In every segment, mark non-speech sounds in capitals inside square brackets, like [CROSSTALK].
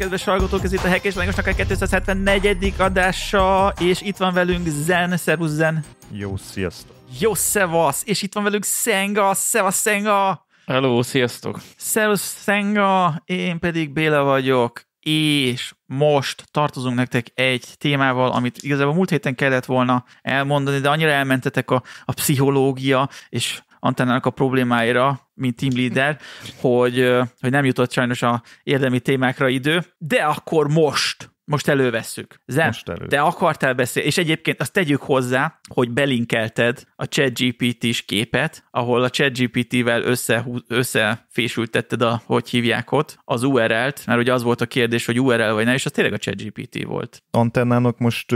Kedves hallgatók, ez itt a Hack és Lángosnak a 274. adása, és itt van velünk Zen, szervusz Zen. Jó, sziasztok. Jó, szevasz, és itt van velünk Szenga, szevasz Szenga. Hello, sziasztok. Szervusz Szenga, én pedig Béla vagyok, és most tartozunk nektek egy témával, amit igazából múlt héten kellett volna elmondani, de annyira elmentetek a, a pszichológia és antennának a problémáira, mint team leader, hogy, hogy nem jutott sajnos a érdemi témákra idő, de akkor most most elővesszük. Zen, most elő. te akartál beszélni, és egyébként azt tegyük hozzá, hogy belinkelted a ChatGPT-s képet, ahol a ChatGPT-vel össze, összefésültetted a, hogy hívják ott, az URL-t, mert ugye az volt a kérdés, hogy URL vagy ne, és az tényleg a ChatGPT volt. Antennának most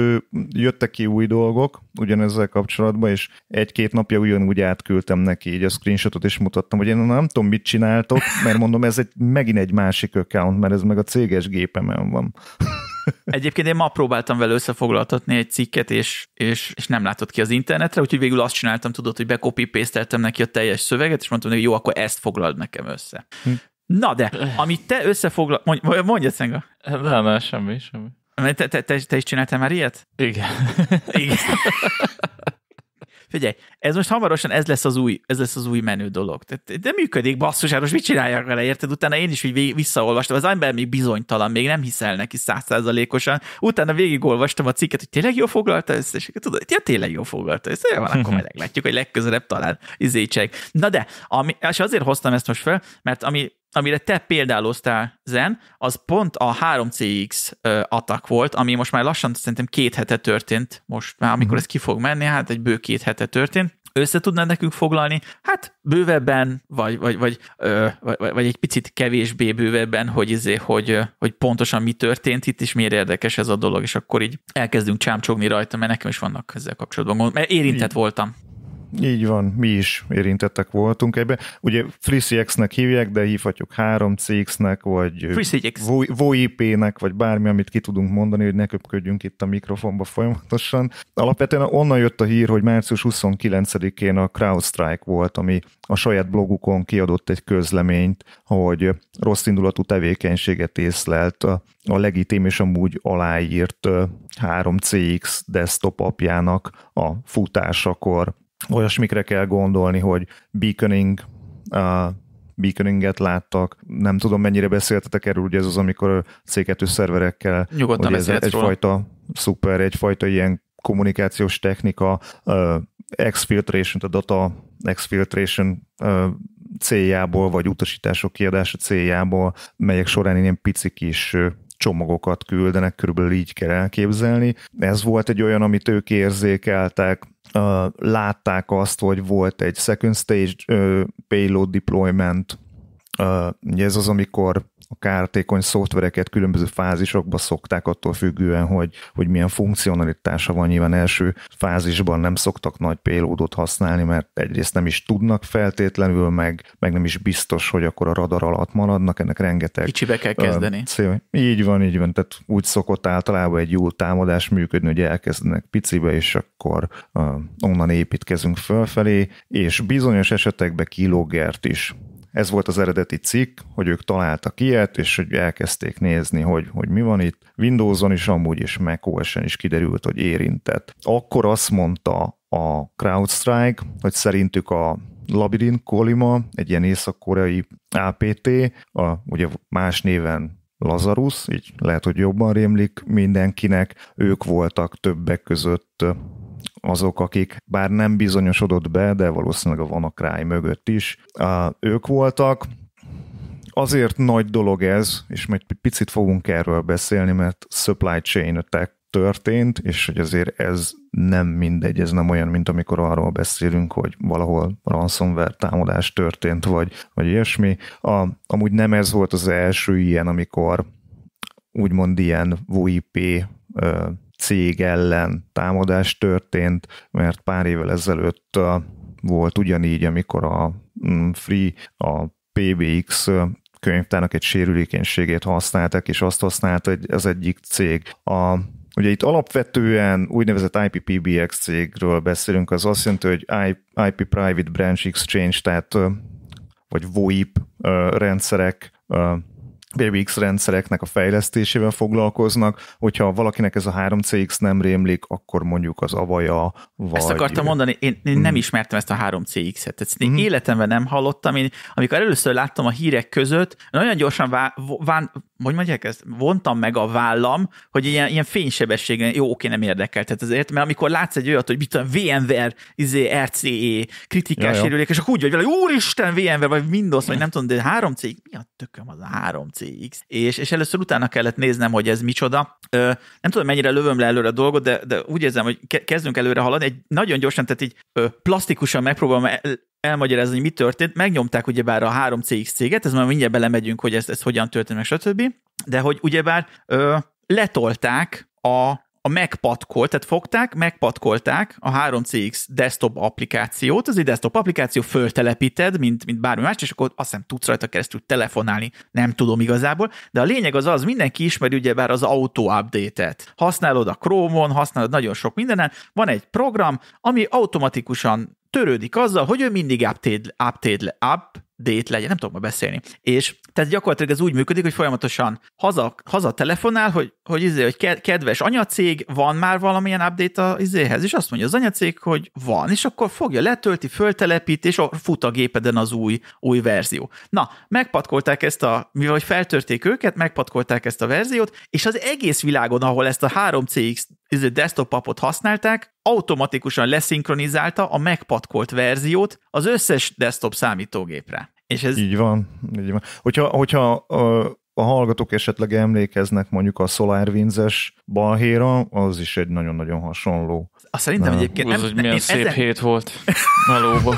jöttek ki új dolgok ugyanezzel kapcsolatban, és egy-két napja ugyanúgy átküldtem neki így a screenshotot, és mutattam, hogy én nem tudom, mit csináltok, mert mondom, ez egy megint egy másik account, mert ez meg a céges gépemen van. [LAUGHS] Egyébként én ma próbáltam vele összefoglaltatni egy cikket, és, és, és nem látott ki az internetre, úgyhogy végül azt csináltam, tudod, hogy bekopi neki a teljes szöveget, és mondtam, hogy jó, akkor ezt foglald nekem össze. Hm. Na de, amit te összefoglal... Mondj, mondj Szenga. Nem, nem, semmi, semmi. Te, te, te, te is csináltál már ilyet? Igen. Igen. [LAUGHS] Figyelj, ez most hamarosan ez lesz az új, ez lesz az új menő dolog. De, de működik, basszus, most mit csinálják vele, érted? Utána én is így visszaolvastam, az ember még bizonytalan, még nem hiszel neki százszázalékosan. Utána végigolvastam a cikket, hogy tényleg jól foglalta ezt, és tudod, ja, tényleg jól foglalta ezt. Ja, van, akkor majd meglátjuk, hogy legközelebb talán izécseg. Na de, ami, és azért hoztam ezt most fel, mert ami amire te példáloztál, Zen, az pont a 3CX atak volt, ami most már lassan szerintem két hete történt, most már amikor mm. ez ki fog menni, hát egy bő két hete történt. Össze tudnád nekünk foglalni? Hát bővebben, vagy, vagy, vagy, ö, vagy, vagy egy picit kevésbé bővebben, hogy, izé, hogy, hogy pontosan mi történt itt, és miért érdekes ez a dolog, és akkor így elkezdünk csámcsogni rajta, mert nekem is vannak ezzel kapcsolatban gond, mert érintett voltam. Így van, mi is érintettek voltunk ebbe. Ugye FreeCX-nek hívják, de hívhatjuk 3CX-nek, vagy VoIP-nek, vagy bármi, amit ki tudunk mondani, hogy ne köpködjünk itt a mikrofonba folyamatosan. Alapvetően onnan jött a hír, hogy március 29-én a CrowdStrike volt, ami a saját blogukon kiadott egy közleményt, hogy rossz indulatú tevékenységet észlelt a, a legitim és amúgy aláírt 3CX desktop apjának a futásakor olyasmikre kell gondolni, hogy beaconing, uh, beaconinget láttak. Nem tudom, mennyire beszéltetek erről, ugye ez az, amikor C2 szerverekkel Nyugodtan ez egyfajta szuper, egyfajta ilyen kommunikációs technika, uh, exfiltration, a data exfiltration uh, céljából, vagy utasítások kiadása céljából, melyek során ilyen pici kis csomagokat küldenek, körülbelül így kell elképzelni. Ez volt egy olyan, amit ők érzékeltek, látták azt, hogy volt egy second stage payload deployment, ugye ez az, amikor a kártékony szoftvereket különböző fázisokba szokták attól függően, hogy, hogy milyen funkcionalitása van. Nyilván első fázisban nem szoktak nagy payloadot használni, mert egyrészt nem is tudnak feltétlenül, meg, meg nem is biztos, hogy akkor a radar alatt maradnak, ennek rengeteg... Kicsibe kell kezdeni. Cél. Így van, így van, tehát úgy szokott általában egy jó támadás működni, hogy elkezdenek picibe, és akkor onnan építkezünk fölfelé, és bizonyos esetekben kilógert is ez volt az eredeti cikk, hogy ők találtak ilyet, és hogy elkezdték nézni, hogy, hogy mi van itt. Windowson is amúgy, és macOS-en is kiderült, hogy érintett. Akkor azt mondta a CrowdStrike, hogy szerintük a Labyrinth Kolima, egy ilyen észak-koreai APT, a, ugye más néven Lazarus, így lehet, hogy jobban rémlik mindenkinek, ők voltak többek között azok, akik bár nem bizonyosodott be, de valószínűleg a WannaCry mögött is, ők voltak. Azért nagy dolog ez, és majd picit fogunk erről beszélni, mert supply chain attack történt, és hogy azért ez nem mindegy, ez nem olyan, mint amikor arról beszélünk, hogy valahol ransomware támadás történt, vagy, vagy ilyesmi. A, amúgy nem ez volt az első ilyen, amikor úgymond ilyen VoIP cég ellen támadás történt, mert pár évvel ezelőtt volt ugyanígy, amikor a mm, Free, a PBX könyvtárnak egy sérülékenységét használtak, és azt használta hogy az egyik cég. A, ugye itt alapvetően úgynevezett IPPBX cégről beszélünk, az azt jelenti, hogy IP Private Branch Exchange, tehát vagy VoIP rendszerek BBX rendszereknek a fejlesztésével foglalkoznak, hogyha valakinek ez a 3CX nem rémlik, akkor mondjuk az avaja, vagy... Ezt akartam mondani, én, én nem ismertem ezt a 3CX-et, ezt én mm. életemben nem hallottam, én amikor először láttam a hírek között, nagyon gyorsan vá, vá, hogy mondják ezt, vontam meg a vállam, hogy ilyen, ilyen fénysebességen, jó, oké, nem érdekel, tehát ezért, mert amikor látsz egy olyat, hogy mit tudom, VMware, izé, RCE, kritikás sérülék, és akkor úgy vagy vele, úristen, VMware, vagy Windows, vagy nem tudom, de 3CX, mi a tököm az a 3CX? És, és először utána kellett néznem, hogy ez micsoda. Ö, nem tudom, mennyire lövöm le előre a dolgot, de, de úgy érzem, hogy kezdünk előre haladni. Egy nagyon gyorsan, tehát így ö, plastikusan megpróbálom elmagyarázni, hogy mi történt. Megnyomták ugyebár a 3CX céget, ez már mindjárt belemegyünk, hogy ez, ez hogyan történt, meg stb. De hogy ugyebár ö, letolták a a megpatkolt, tehát fogták, megpatkolták a 3CX desktop applikációt, az egy desktop applikáció, föltelepíted, mint, mint bármi más, és akkor azt hiszem tudsz rajta keresztül telefonálni, nem tudom igazából, de a lényeg az az, mindenki ismeri ugyebár az auto update-et. Használod a Chrome-on, használod nagyon sok mindenen, van egy program, ami automatikusan törődik azzal, hogy ő mindig update, update, update legyen, nem tudom ma beszélni. És tehát gyakorlatilag ez úgy működik, hogy folyamatosan haza, haza telefonál, hogy, hogy, izé, hogy kedves anyacég, van már valamilyen update a izéhez, és azt mondja az anyacég, hogy van, és akkor fogja, letölti, föltelepít, és fut a gépeden az új, új verzió. Na, megpatkolták ezt a, mivel hogy feltörték őket, megpatkolták ezt a verziót, és az egész világon, ahol ezt a 3CX izé, desktop appot használták, automatikusan leszinkronizálta a megpatkolt verziót az összes desktop számítógépre. És ez... Így van, így van. Hogyha, hogyha a, a hallgatók esetleg emlékeznek mondjuk a SolarWinds-es balhéra, az is egy nagyon-nagyon hasonló. Azt szerintem nem. egyébként... Nem, hogy milyen szép ezen... hét volt [LAUGHS] valóban.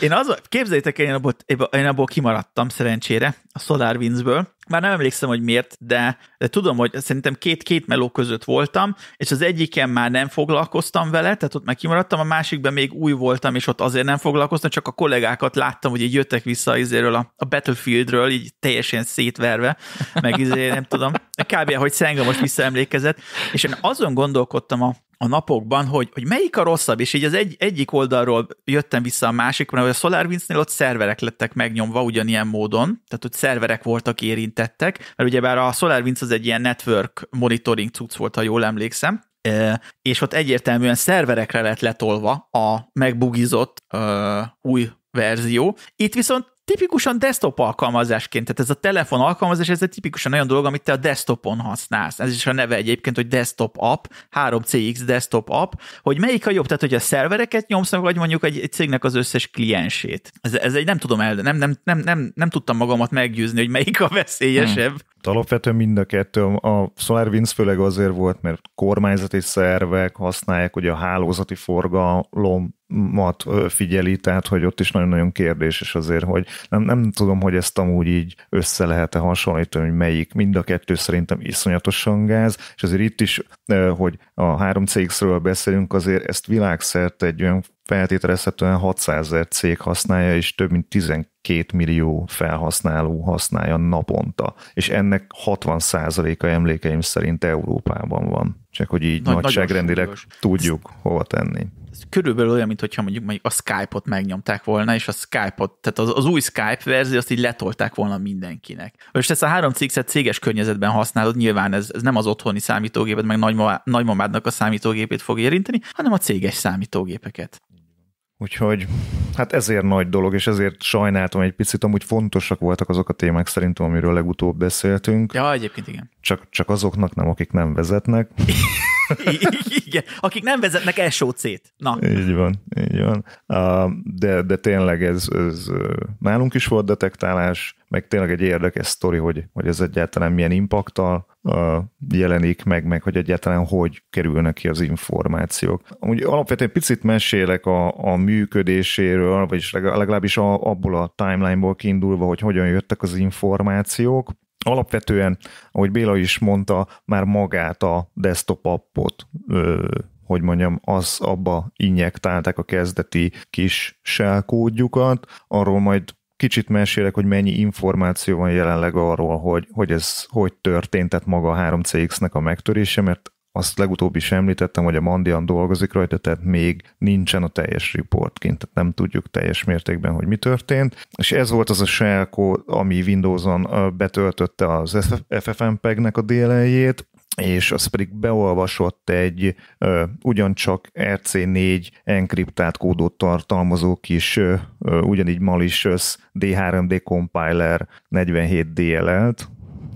én az, képzeljétek, én abból, én abból kimaradtam szerencsére a SolarWinds-ből, már nem emlékszem, hogy miért, de, de tudom, hogy szerintem két-két meló között voltam, és az egyiken már nem foglalkoztam vele, tehát ott meg kimaradtam, a másikben még új voltam, és ott azért nem foglalkoztam, csak a kollégákat láttam, hogy így jöttek vissza izéről a, a Battlefieldről, így teljesen szétverve, meg izé, nem tudom, kb. hogy Szenga most visszaemlékezett, és én azon gondolkodtam a, a napokban, hogy, hogy melyik a rosszabb, és így az egy, egyik oldalról jöttem vissza a másikra, hogy a SolarWinds-nél ott szerverek lettek megnyomva ugyanilyen módon, tehát ott szerverek voltak érintettek, mert ugyebár a SolarWinds az egy ilyen network monitoring cucc volt, ha jól emlékszem, és ott egyértelműen szerverekre lett letolva a megbugizott új verzió. Itt viszont tipikusan desktop alkalmazásként, tehát ez a telefon alkalmazás, ez egy tipikusan olyan dolog, amit te a desktopon használsz. Ez is a neve egyébként, hogy desktop app, 3CX desktop app, hogy melyik a jobb, tehát hogy a szervereket nyomsz, vagy mondjuk egy, egy cégnek az összes kliensét. Ez, ez egy nem tudom el, nem, nem, nem, nem, nem tudtam magamat meggyőzni, hogy melyik a veszélyesebb. Hmm. Alapvetően mind a kettő. A SolarWinds főleg azért volt, mert kormányzati szervek használják ugye a hálózati forgalom mat figyeli, tehát hogy ott is nagyon-nagyon kérdéses azért, hogy nem, nem tudom, hogy ezt amúgy így össze lehet-e hasonlítani, hogy melyik, mind a kettő szerintem iszonyatosan gáz, és azért itt is, hogy a 3CX-ről beszélünk, azért ezt világszerte egy olyan feltételezhetően 600 ezer cég használja, és több mint 12 millió felhasználó használja naponta. És ennek 60%-a emlékeim szerint Európában van. Csak hogy így Nagy, nagyságrendileg tudjuk hova tenni körülbelül olyan, mintha mondjuk, mondjuk a Skype-ot megnyomták volna, és a Skype-ot, tehát az, az új Skype verzió, azt így letolták volna mindenkinek. Most ezt a három cégszet céges környezetben használod, nyilván ez, ez nem az otthoni számítógépet, meg nagymamádnak a számítógépét fog érinteni, hanem a céges számítógépeket. Úgyhogy hát ezért nagy dolog, és ezért sajnáltam egy picit, amúgy fontosak voltak azok a témák szerintem, amiről legutóbb beszéltünk. Ja, egyébként igen. Csak, csak azoknak nem, akik nem vezetnek. [LAUGHS] [LAUGHS] Igen, akik nem vezetnek SOC-t. Na. Így van, így van. De, de tényleg ez, ez nálunk is volt detektálás, meg tényleg egy érdekes sztori, hogy, hogy ez egyáltalán milyen impaktal jelenik meg, meg hogy egyáltalán hogy kerülnek ki az információk. Úgy alapvetően picit mesélek a, a működéséről, vagyis legalábbis a, abból a timeline-ból kiindulva, hogy hogyan jöttek az információk. Alapvetően, ahogy Béla is mondta, már magát a desktop appot ö, hogy mondjam, az abba injektálták a kezdeti kis shell kódjukat, arról majd kicsit mesélek, hogy mennyi információ van jelenleg arról, hogy, hogy ez hogy történt, tehát maga a 3CX-nek a megtörése, mert azt legutóbb is említettem, hogy a Mandian dolgozik rajta, tehát még nincsen a teljes report kint, tehát nem tudjuk teljes mértékben, hogy mi történt. És ez volt az a shell ami Windows-on betöltötte az FFmpeg-nek a DLL-jét, és az pedig beolvasott egy ö, ugyancsak RC4 enkriptált kódot tartalmazó kis ö, ugyanígy malicious D3D compiler 47 DLL-t,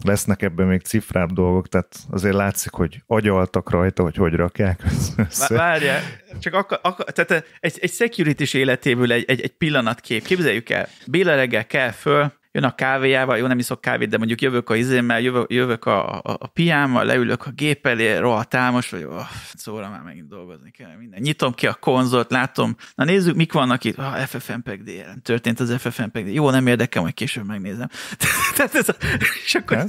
lesznek ebben még cifrább dolgok, tehát azért látszik, hogy agyaltak rajta, hogy hogy rakják össze. Várjál, csak akkor, akkor tehát egy, egy security életéből egy, egy, egy pillanatkép. Képzeljük el, Béla reggel kell föl, jön a kávéjával, jó, nem iszok kávét, de mondjuk jövök a izémmel, jövök, jövök a, a, a piámmal, leülök a gép elé, rohadt álmos, vagy oh, szóra már megint dolgozni kell, minden. Nyitom ki a konzolt, látom, na nézzük, mik vannak itt, ah, FFmpeg DRM, történt az FFmpeg jó, nem érdekel, majd később megnézem. [LAUGHS] Tehát ez a, és akkor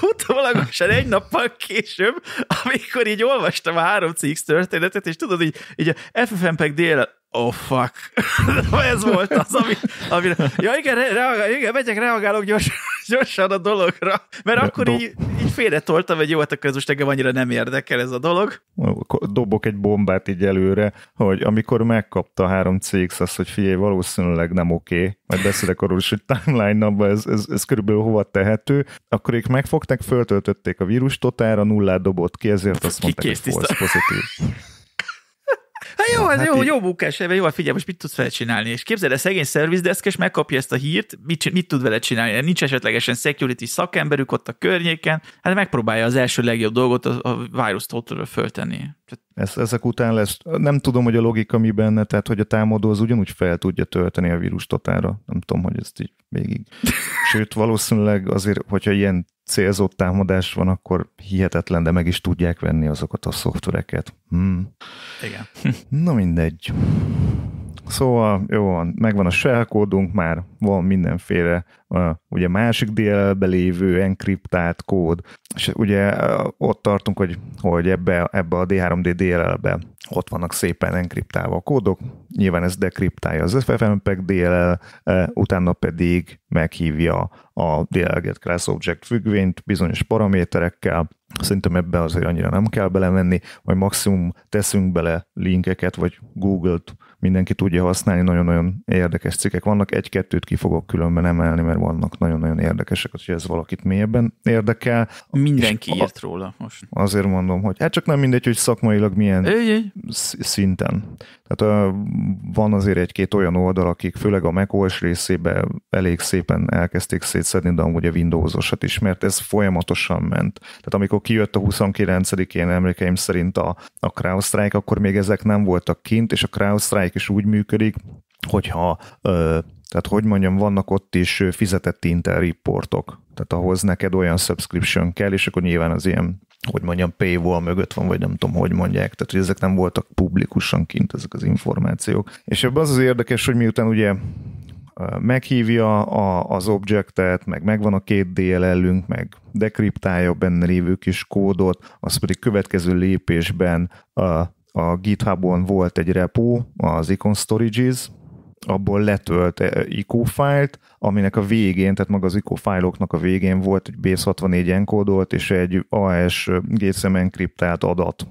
utólagosan egy nappal később, amikor így olvastam a 3CX történetet, és tudod, így, így a FFmpeg oh fuck, [LAUGHS] ez volt az, ami, ami ja igen, reagál, igen, megyek, reagálok gyors, [LAUGHS] gyorsan a dologra, mert akkor Do- így, így félretoltam, hogy jó, hát akkor ez most engem annyira nem érdekel ez a dolog. Dobok egy bombát így előre, hogy amikor megkapta a 3CX azt, hogy figyelj, valószínűleg nem oké, okay, majd beszélek arról is, hogy timeline-ban ez, ez, ez körülbelül hova tehető, akkor ők megfogták, föltöltötték a vírus totára, nullát dobott ki, ezért azt mondták, hogy pozitív. Hát jó, ez hát jó, így... jó munkás, jó, figyelj, most mit tudsz vele csinálni? És képzeld el, szegény szervizdeszkes megkapja ezt a hírt, mit, mit tud vele csinálni? Nincs esetlegesen security szakemberük ott a környéken, hát megpróbálja az első legjobb dolgot a, a virus föltenni. Ez, ezek után lesz, nem tudom, hogy a logika mi benne, tehát hogy a támadó az ugyanúgy fel tudja tölteni a vírus totára. Nem tudom, hogy ezt így végig. [LAUGHS] Sőt, valószínűleg azért, hogyha ilyen célzott támadás van, akkor hihetetlen, de meg is tudják venni azokat a szoftvereket. Hmm. Igen. Na mindegy. Szóval jó van, megvan a shell kódunk, már van mindenféle ugye másik DLL-be lévő enkriptált kód, és ugye ott tartunk, hogy, hogy ebbe, ebbe a D3D DLL-be ott vannak szépen enkriptálva a kódok, nyilván ez dekriptálja az FFmpeg DLL, utána pedig meghívja a DLL Get Class Object függvényt bizonyos paraméterekkel, Szerintem ebbe azért annyira nem kell belemenni, vagy maximum teszünk bele linkeket, vagy Google-t mindenki tudja használni, nagyon-nagyon érdekes cikkek vannak, egy-kettőt ki fogok különben emelni, mert vannak nagyon-nagyon érdekesek, hogy ez valakit mélyebben érdekel. Mindenki és írt róla most. Azért mondom, hogy hát csak nem mindegy, hogy szakmailag milyen Éj, szinten. Tehát van azért egy-két olyan oldal, akik főleg a macOS részébe elég szépen elkezdték szétszedni, de amúgy a Windows-osat is, mert ez folyamatosan ment. Tehát amikor kijött a 29-én emlékeim szerint a, a CrowdStrike, akkor még ezek nem voltak kint, és a CrowdStrike is úgy működik, hogyha tehát hogy mondjam, vannak ott is fizetett Intel reportok, tehát ahhoz neked olyan subscription kell, és akkor nyilván az ilyen hogy mondjam, paywall mögött van, vagy nem tudom, hogy mondják, tehát hogy ezek nem voltak publikusan kint ezek az információk. És ebben az az érdekes, hogy miután ugye meghívja a, az objektet, meg megvan a két DLL-ünk, meg dekriptálja benne lévő kis kódot, az pedig következő lépésben a, a GitHubon volt egy repo, az Icon Storages, abból letölt ICO fájlt, aminek a végén, tehát maga az ICO fájloknak a végén volt egy base64 enkódolt és egy AS GSM enkriptált adat.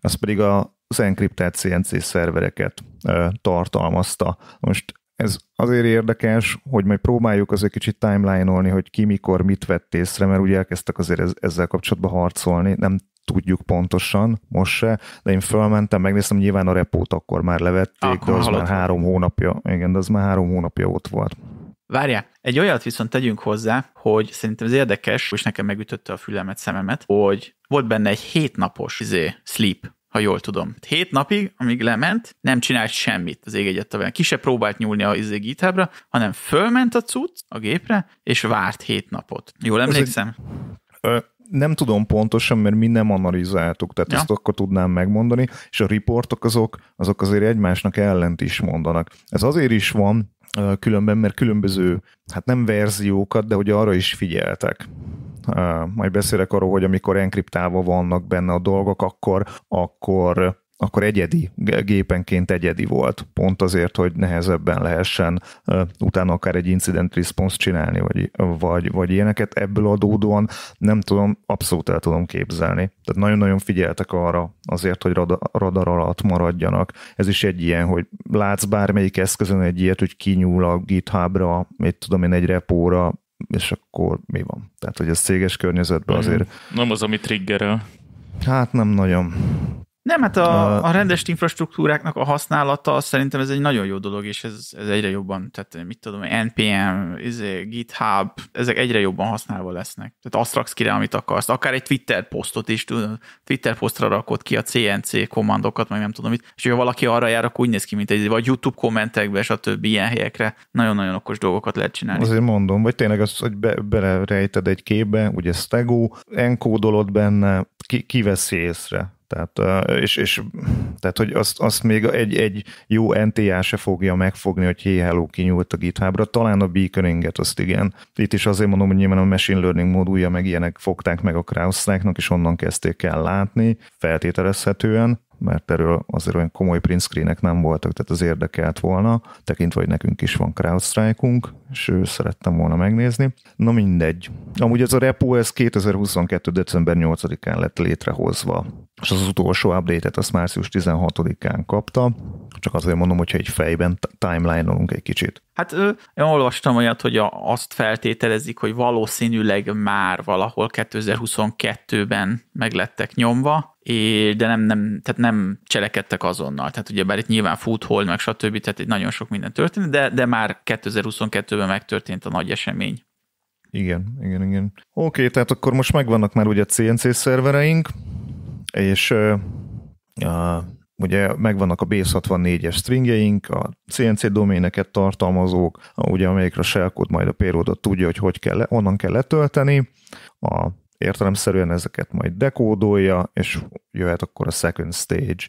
Az pedig az enkriptált CNC szervereket tartalmazta. Most ez azért érdekes, hogy majd próbáljuk azért kicsit timeline-olni, hogy ki mikor mit vett észre, mert ugye elkezdtek azért ezzel kapcsolatban harcolni, nem tudjuk pontosan, most se, de én fölmentem, megnéztem, nyilván a repót akkor már levették, akkor de az már három hónapja, igen, de az már három hónapja ott volt. Várjál, egy olyat viszont tegyünk hozzá, hogy szerintem ez érdekes, és nekem megütötte a fülemet, szememet, hogy volt benne egy hétnapos izé, sleep, ha jól tudom. Hét napig, amíg lement, nem csinált semmit az ég egyet Ki se próbált nyúlni a izé GitHubra, hanem fölment a cucc a gépre, és várt hét napot. Jól emlékszem? Ö, nem tudom pontosan, mert mi nem analizáltuk, tehát ja. ezt akkor tudnám megmondani, és a riportok azok, azok azért egymásnak ellent is mondanak. Ez azért is van, különben, mert különböző, hát nem verziókat, de hogy arra is figyeltek. majd beszélek arról, hogy amikor enkriptálva vannak benne a dolgok, akkor, akkor akkor egyedi, gépenként egyedi volt. Pont azért, hogy nehezebben lehessen utána akár egy incident response csinálni, vagy, vagy, vagy ilyeneket. Ebből adódóan nem tudom, abszolút el tudom képzelni. Tehát nagyon-nagyon figyeltek arra azért, hogy radar, radar alatt maradjanak. Ez is egy ilyen, hogy látsz bármelyik eszközön egy ilyet, hogy kinyúl a GitHubra, mit tudom én, egy repóra, és akkor mi van? Tehát, hogy a céges környezetben azért... Nem az, ami triggerel. Hát nem nagyon. Nem, hát a, a rendes infrastruktúráknak a használata szerintem ez egy nagyon jó dolog, és ez, ez egyre jobban, tehát mit tudom, NPM, izé, GitHub, ezek egyre jobban használva lesznek. Tehát azt raksz ki rá, amit akarsz. Akár egy Twitter posztot is, tudod, Twitter posztra rakod ki a CNC kommandokat, meg nem tudom mit, és ha valaki arra jár, akkor úgy néz ki, mint egy, vagy YouTube kommentekbe, és a többi ilyen helyekre nagyon-nagyon okos dolgokat lehet csinálni. Azért mondom, vagy tényleg az, hogy be, belerejted egy képbe, ugye Stego, enkódolod benne, ki, kiveszi észre tehát, és, és tehát, hogy azt, azt még egy, egy jó NTA se fogja megfogni, hogy hey, hello, kinyúlt a GitHubra, talán a beaconinget, azt igen. Itt is azért mondom, hogy nyilván a machine learning módulja meg ilyenek fogták meg a crowdstrike és onnan kezdték el látni, feltételezhetően, mert erről azért olyan komoly print screenek nem voltak, tehát az érdekelt volna, tekintve, hogy nekünk is van CrowdStrike-unk, és ő szerettem volna megnézni. Na mindegy. Amúgy ez a repo, ez 2022. december 8-án lett létrehozva, és az, utolsó update-et azt március 16-án kapta, csak azért mondom, hogyha egy fejben timeline-olunk egy kicsit. Hát én olvastam olyat, hogy azt feltételezik, hogy valószínűleg már valahol 2022-ben meglettek nyomva, de nem, nem, tehát nem cselekedtek azonnal. Tehát ugye bár itt nyilván foothold, meg stb., tehát itt nagyon sok minden történt, de, de már 2022-ben megtörtént a nagy esemény. Igen, igen, igen. Oké, tehát akkor most megvannak már ugye CNC szervereink, és uh, uh, ugye megvannak a Base64-es stringjeink, a CNC doméneket tartalmazók, ugye amelyikre a shellcode majd a payloadot tudja, hogy, hogy kell, onnan kell letölteni, a értelemszerűen ezeket majd dekódolja, és jöhet akkor a second stage.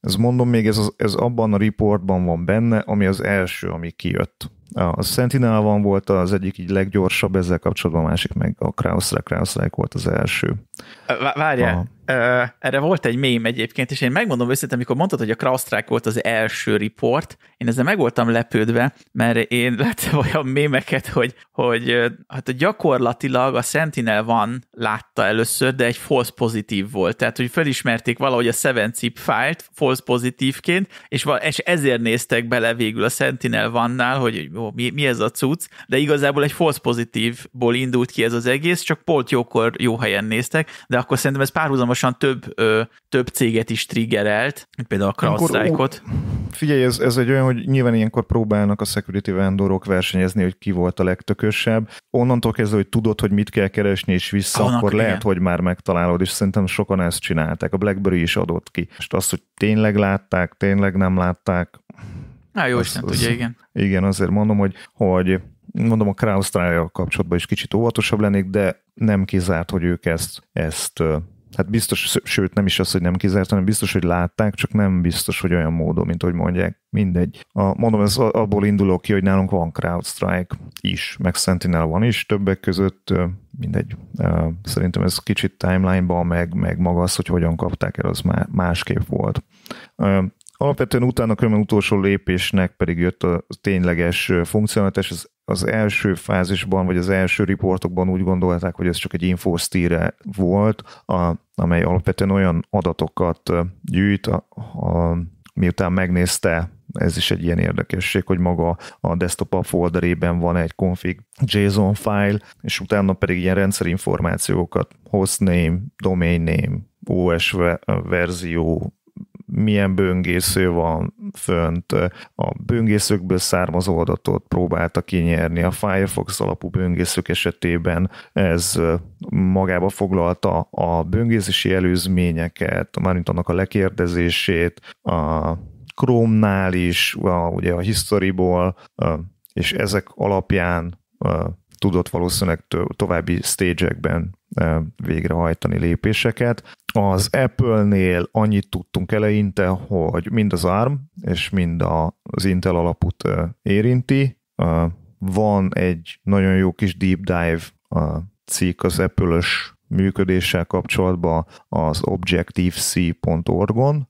Ez mondom még, ez, ez abban a reportban van benne, ami az első, ami kijött. A Sentinel van volt az egyik így leggyorsabb ezzel kapcsolatban, a másik meg a CrowdStrike, CrowdStrike volt az első. Várjál, erre volt egy mém egyébként, és én megmondom őszintén, amikor mondtad, hogy a CrowdStrike volt az első report, én ezzel meg voltam lepődve, mert én [LAUGHS] láttam olyan mémeket, hogy, hogy hát gyakorlatilag a Sentinel van látta először, de egy false pozitív volt. Tehát, hogy felismerték valahogy a 7-zip fájlt false pozitívként, és, és ezért néztek bele végül a Sentinel vannál, hogy ó, mi, mi ez a cucc, de igazából egy false pozitívból indult ki ez az egész, csak pont jókor jó helyen néztek, de akkor szerintem ez párhuzamosan több, ö, több céget is triggerelt, például a CrowdStrike-ot. Figyelj, ez, ez egy olyan, hogy nyilván ilyenkor próbálnak a security vendorok versenyezni, hogy ki volt a legtökösebb. Onnantól kezdve, hogy tudod, hogy mit kell keresni, és vissza, Annak, akkor igen. lehet, hogy már megtalálod, és szerintem sokan ezt csinálták. A BlackBerry is adott ki. És azt, hogy tényleg látták, tényleg nem látták, Na, jó Isten tudja, igen. Igen, azért mondom, hogy, hogy mondom, a crowdstrike kapcsolatban is kicsit óvatosabb lennék, de nem kizárt, hogy ők ezt, ezt hát biztos, sőt nem is az, hogy nem kizárt, hanem biztos, hogy látták, csak nem biztos, hogy olyan módon, mint hogy mondják. Mindegy. A, mondom, ez abból indulok ki, hogy nálunk van CrowdStrike is, meg Sentinel van is többek között, mindegy. Szerintem ez kicsit timeline-ban, meg, meg maga az, hogy hogyan kapták el, az már másképp volt. Alapvetően utána különben utolsó lépésnek pedig jött a tényleges funkcionalitás, az, az első fázisban, vagy az első riportokban úgy gondolták, hogy ez csak egy infostíre volt, a, amely alapvetően olyan adatokat gyűjt, a, a, miután megnézte ez is egy ilyen érdekesség, hogy maga a desktop folderében van egy config JSON file, és utána pedig ilyen rendszerinformációkat, hostname, domain name, OS verzió, milyen böngésző van fönt, a böngészőkből származó adatot próbálta kinyerni. A Firefox alapú böngészők esetében ez magába foglalta a böngészési előzményeket, mármint annak a lekérdezését, a Chrome-nál is, a, ugye a historyból, és ezek alapján tudott valószínűleg további stage-ekben végrehajtani lépéseket. Az Apple-nél annyit tudtunk eleinte, hogy mind az ARM és mind az Intel alapút érinti. Van egy nagyon jó kis deep dive cikk az Apple-ös működéssel kapcsolatban az objectivec.org-on,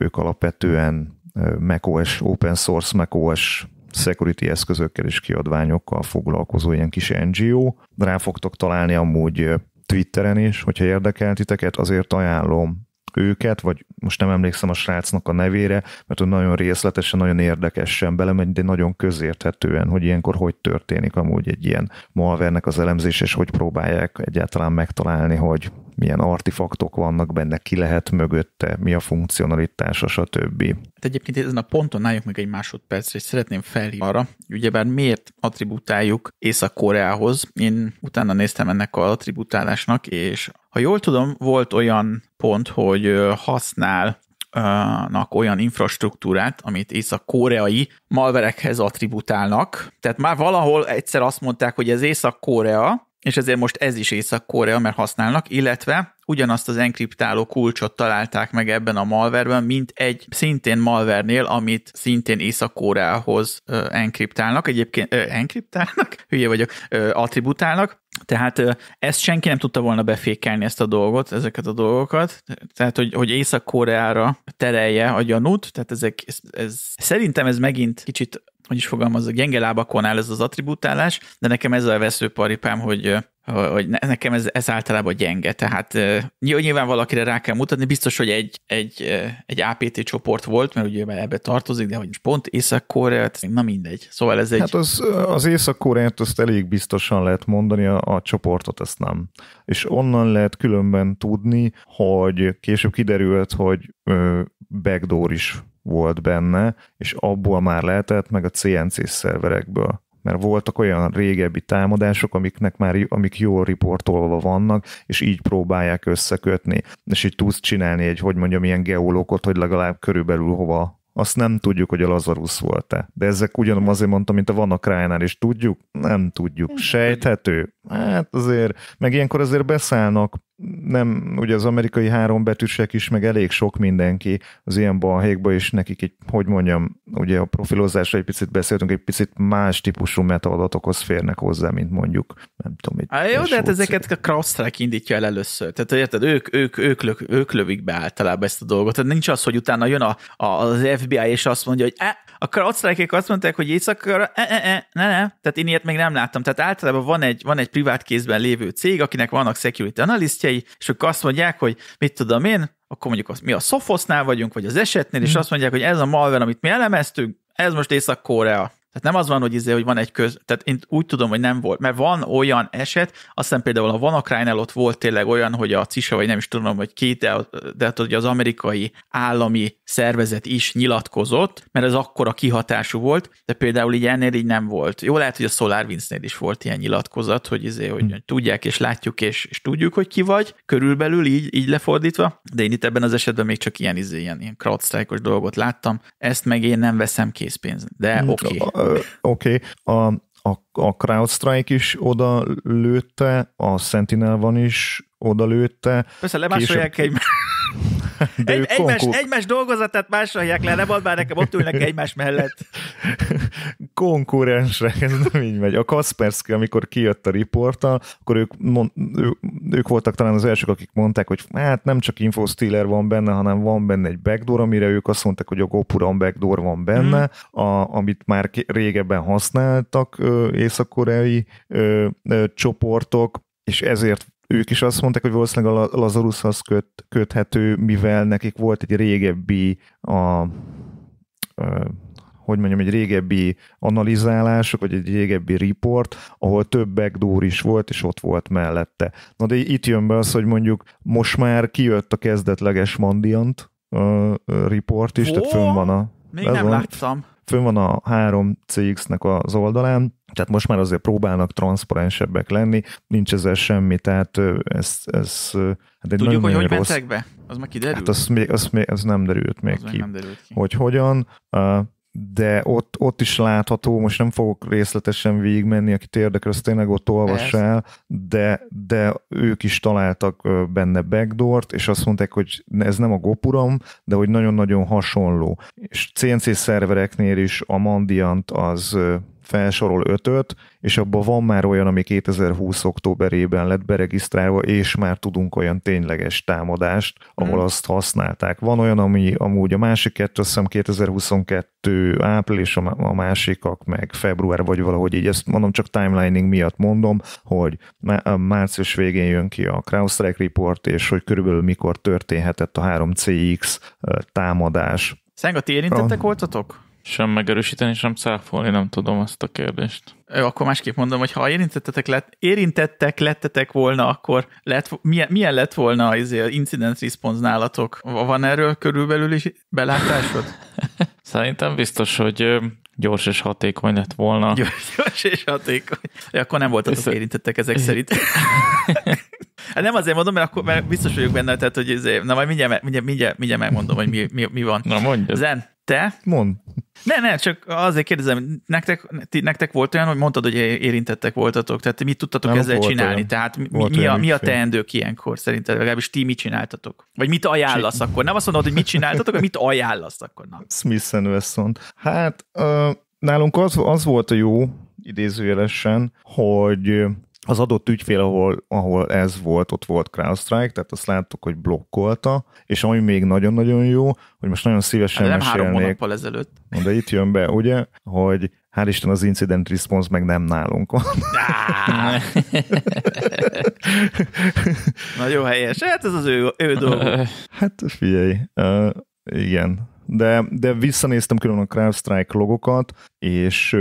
ők alapvetően macOS, open source macOS security eszközökkel és kiadványokkal foglalkozó ilyen kis NGO. Rá fogtok találni amúgy Twitteren is, hogyha érdekel titeket, azért ajánlom őket, vagy most nem emlékszem a srácnak a nevére, mert ő nagyon részletesen, nagyon érdekesen belemegy, de nagyon közérthetően, hogy ilyenkor hogy történik amúgy egy ilyen malvernek az elemzés, és hogy próbálják egyáltalán megtalálni, hogy milyen artifaktok vannak benne, ki lehet mögötte, mi a funkcionalitása, stb. Hát egyébként ezen a ponton álljunk meg egy másodpercre, és szeretném felhívni arra, ugyebár miért attributáljuk Észak-Koreához. Én utána néztem ennek a attributálásnak, és ha jól tudom, volt olyan pont, hogy használ olyan infrastruktúrát, amit észak-koreai malverekhez attributálnak. Tehát már valahol egyszer azt mondták, hogy ez Észak-Korea, és ezért most ez is Észak-Korea, mert használnak, illetve ugyanazt az enkriptáló kulcsot találták meg ebben a malverben, mint egy szintén malvernél, amit szintén Észak-Koreához enkriptálnak, egyébként ö, enkriptálnak, [LAUGHS] hülye vagyok, ö, attributálnak, tehát ö, ezt senki nem tudta volna befékelni ezt a dolgot, ezeket a dolgokat, tehát hogy, hogy Észak-Koreára terelje a gyanút, tehát ezek, ez, ez, szerintem ez megint kicsit hogy is fogalmazok, gyenge lábakon áll ez az attribútálás, de nekem ez a veszőparipám, hogy hogy nekem ez, ez általában gyenge, tehát nyilván valakire rá kell mutatni, biztos, hogy egy, egy, egy APT csoport volt, mert ugye ebbe tartozik, de hogy most pont Észak-Korea, na mindegy. Szóval ez egy... Hát az, az Észak-Koreát azt elég biztosan lehet mondani, a, a csoportot azt nem. És onnan lehet különben tudni, hogy később kiderült, hogy backdoor is volt benne, és abból már lehetett, meg a CNC szerverekből mert voltak olyan régebbi támadások, amiknek már, amik jól riportolva vannak, és így próbálják összekötni, és így tudsz csinálni egy, hogy mondjam, ilyen geolókot, hogy legalább körülbelül hova azt nem tudjuk, hogy a Lazarus volt-e. De ezek ugyanúgy azért mondtam, mint a vannak rájánál, és tudjuk? Nem tudjuk. Sejthető? Hát azért, meg ilyenkor azért beszállnak nem, ugye az amerikai három betűsek is, meg elég sok mindenki az ilyen balhékba, és nekik egy, hogy mondjam, ugye a profilozásra egy picit beszéltünk, egy picit más típusú metadatokhoz férnek hozzá, mint mondjuk, nem tudom, egy... Á, jó, de hát ezeket a CrowdStrike indítja el először. Tehát érted, ők, ők, ők, ők, ők lövik be általában ezt a dolgot. Tehát nincs az, hogy utána jön a, a, az FBI és azt mondja, hogy e, a crowdstrike azt mondták, hogy éjszakra, e, e, e, ne, ne, tehát én ilyet még nem láttam. Tehát általában van egy, van egy privát kézben lévő cég, akinek vannak security analysztjei, és ők azt mondják, hogy mit tudom én, akkor mondjuk az, mi a Sophosnál vagyunk, vagy az esetnél, és mm. azt mondják, hogy ez a malware, amit mi elemeztünk, ez most Észak-Korea. Tehát nem az van, hogy, izé, hogy van egy köz, tehát én úgy tudom, hogy nem volt, mert van olyan eset, aztán például a Vanakránál ott volt tényleg olyan, hogy a CISA, vagy nem is tudom, hogy két, de, de hát, hogy az amerikai állami szervezet is nyilatkozott, mert ez akkora kihatású volt, de például így ennél így nem volt. Jó lehet, hogy a SolarWinds-nél is volt ilyen nyilatkozat, hogy, izé, hogy hmm. tudják és látjuk, és, és tudjuk, hogy ki vagy, körülbelül így, így lefordítva, de én itt ebben az esetben még csak ilyen, izé, ilyen, ilyen crowdstrike dolgot láttam, ezt meg én nem veszem készpénzt, de hmm. oké. Okay oké, okay. a, a, a CrowdStrike is oda lőtte, a Sentinel van is oda lőtte. Persze lemásolják Később... egy [LAUGHS] de egy, egymás, egymás dolgozatát másolják le, nem ad már nekem, ott ülnek egymás mellett. [LAUGHS] Konkurensek, ez nem így megy. A Kaspersky, amikor kijött a riporttal, akkor ők, mond, ő, ők voltak talán az elsők, akik mondták, hogy hát nem csak infostealer van benne, hanem van benne egy backdoor, amire ők azt mondták, hogy a GoPuran backdoor van benne, hmm. a, amit már régebben használtak észak-koreai csoportok, és ezért ők is azt mondták, hogy valószínűleg a Lazarushoz köt, köthető, mivel nekik volt egy régebbi a, a hogy mondjam, egy régebbi analizálások, vagy egy régebbi report, ahol több backdoor is volt, és ott volt mellette. Na de itt jön be az, hogy mondjuk most már kijött a kezdetleges Mandiant uh, report is, oh, tehát fönn van a... Még nem van, láttam. Fönn van a három CX-nek az oldalán, tehát most már azért próbálnak transzparensebbek lenni, nincs ezzel semmi, tehát ez, ez hát egy Tudjuk, hogy hogy rossz... mentek be? Az már kiderült? Hát az, még, az, még, az nem derült még az ki. Nem derült ki. Hogy hogyan, de ott, ott is látható, most nem fogok részletesen végigmenni, akit érdekel, az tényleg ott olvas el, de, de ők is találtak benne backdoort, és azt mondták, hogy ez nem a Gopuram, de hogy nagyon-nagyon hasonló. És CNC szervereknél is a Mandiant az felsorol ötöt, és abban van már olyan, ami 2020 októberében lett beregisztrálva, és már tudunk olyan tényleges támadást, ahol hmm. azt használták. Van olyan, ami amúgy a másik kettő, azt hiszem 2022 április, a másikak meg február, vagy valahogy így, ezt mondom csak timelining miatt mondom, hogy március végén jön ki a CrowdStrike report, és hogy körülbelül mikor történhetett a 3CX támadás. Ti érintettek voltatok? Sem megerősíteni, sem száfolni, nem tudom azt a kérdést. Jó, akkor másképp mondom, hogy ha érintettek, lett, érintettek lettetek volna, akkor lett, milyen, milyen lett volna az incident response nálatok? Van erről körülbelül is belátásod? [LAUGHS] Szerintem biztos, hogy gyors és hatékony lett volna. Gyors, gyors és hatékony. Ja, akkor nem voltatok érintettek ezek szerint. [LAUGHS] Hát nem azért mondom, mert akkor mert biztos vagyok benne, tehát hogy ezért, na majd mindjárt, mindjárt, mindjárt, mindjárt megmondom, hogy mi, mi, mi van. Na mondja. Zen, te? Mond. Ne, ne, csak azért kérdezem, nektek, ti, nektek volt olyan, hogy mondtad, hogy érintettek voltatok, tehát mit tudtatok nem, ezzel csinálni? Olyan. Tehát mi, mi, a, mi a teendők ilyenkor szerinted? Legalábbis ti mit csináltatok? Vagy mit ajánlasz akkor? Nem azt mondod, hogy mit csináltatok, hogy mit ajánlasz akkor? Na. Smith Wesson. Hát uh, nálunk az, az volt a jó, idézőjelesen, hogy az adott ügyfél, ahol, ahol ez volt, ott volt CrowdStrike, tehát azt láttuk, hogy blokkolta, és ami még nagyon-nagyon jó, hogy most nagyon szívesen hát, mesélnék. Nem három ezelőtt. De itt jön be, ugye, hogy hál' Isten az incident response meg nem nálunk van. Nagyon helyes. Hát ez az ő, ő dolga. Hát figyelj, uh, igen. De, de visszanéztem külön a CrowdStrike logokat, és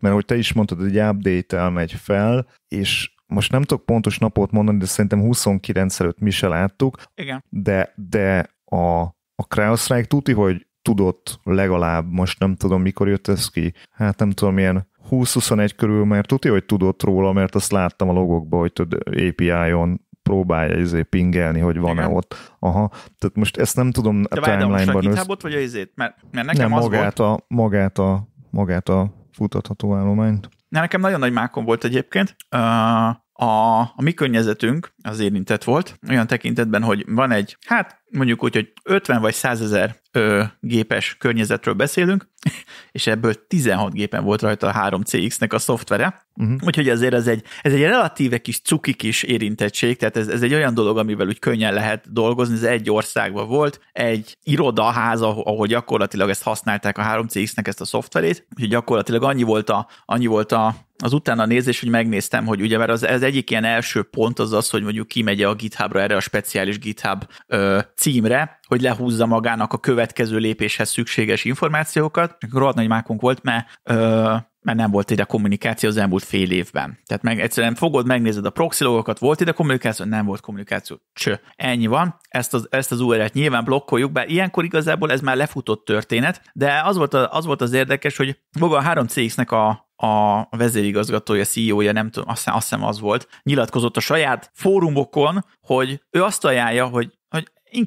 mert hogy te is mondtad, egy update elmegy fel, és most nem tudok pontos napot mondani, de szerintem 29 előtt mi se láttuk. Igen. De, de a, a CrowdStrike tuti, hogy tudott legalább, most nem tudom mikor jött ez ki, hát nem tudom, milyen 20-21 körül, mert tuti, hogy tudott róla, mert azt láttam a logokba, hogy tud API-on próbálja izé pingelni, hogy van-e Igen. ott. Aha, tehát most ezt nem tudom De a timeline-ban. De most a vagy a izét? Mert, mert nekem nem, az magát, volt... a, magát, a, magát a futatható állományt. Na, nekem nagyon nagy mákom volt egyébként. Uh, a, a mi környezetünk az érintett volt, olyan tekintetben, hogy van egy, hát mondjuk úgy, hogy 50 vagy 100 ezer gépes környezetről beszélünk, [LAUGHS] és ebből 16 gépen volt rajta a 3CX-nek a szoftvere, uh-huh. úgyhogy azért ez egy, ez egy relatíve kis cuki kis érintettség, tehát ez, ez egy olyan dolog, amivel úgy könnyen lehet dolgozni, ez egy országban volt, egy irodaház, ahol gyakorlatilag ezt használták a 3CX-nek ezt a szoftverét, úgyhogy gyakorlatilag annyi volt a, annyi volt a az utána nézés, hogy megnéztem, hogy ugye mert az, az egyik ilyen első pont az az, hogy mondjuk kimegy a GitHubra erre a speciális GitHub ö, címre, hogy lehúzza magának a következő lépéshez szükséges információkat. Rohadt nagy mákunk volt, mert ö, mert nem volt ide kommunikáció az elmúlt fél évben. Tehát meg egyszerűen fogod, megnézed a proxy logokat, volt ide kommunikáció, nem volt kommunikáció. Cső. Ennyi van. Ezt az, ezt az URL-t nyilván blokkoljuk, bár ilyenkor igazából ez már lefutott történet, de az volt, a, az, volt az érdekes, hogy maga a 3CX-nek a, a vezérigazgatója, CEO-ja, nem tudom, azt, azt hiszem az volt, nyilatkozott a saját fórumokon, hogy ő azt ajánlja, hogy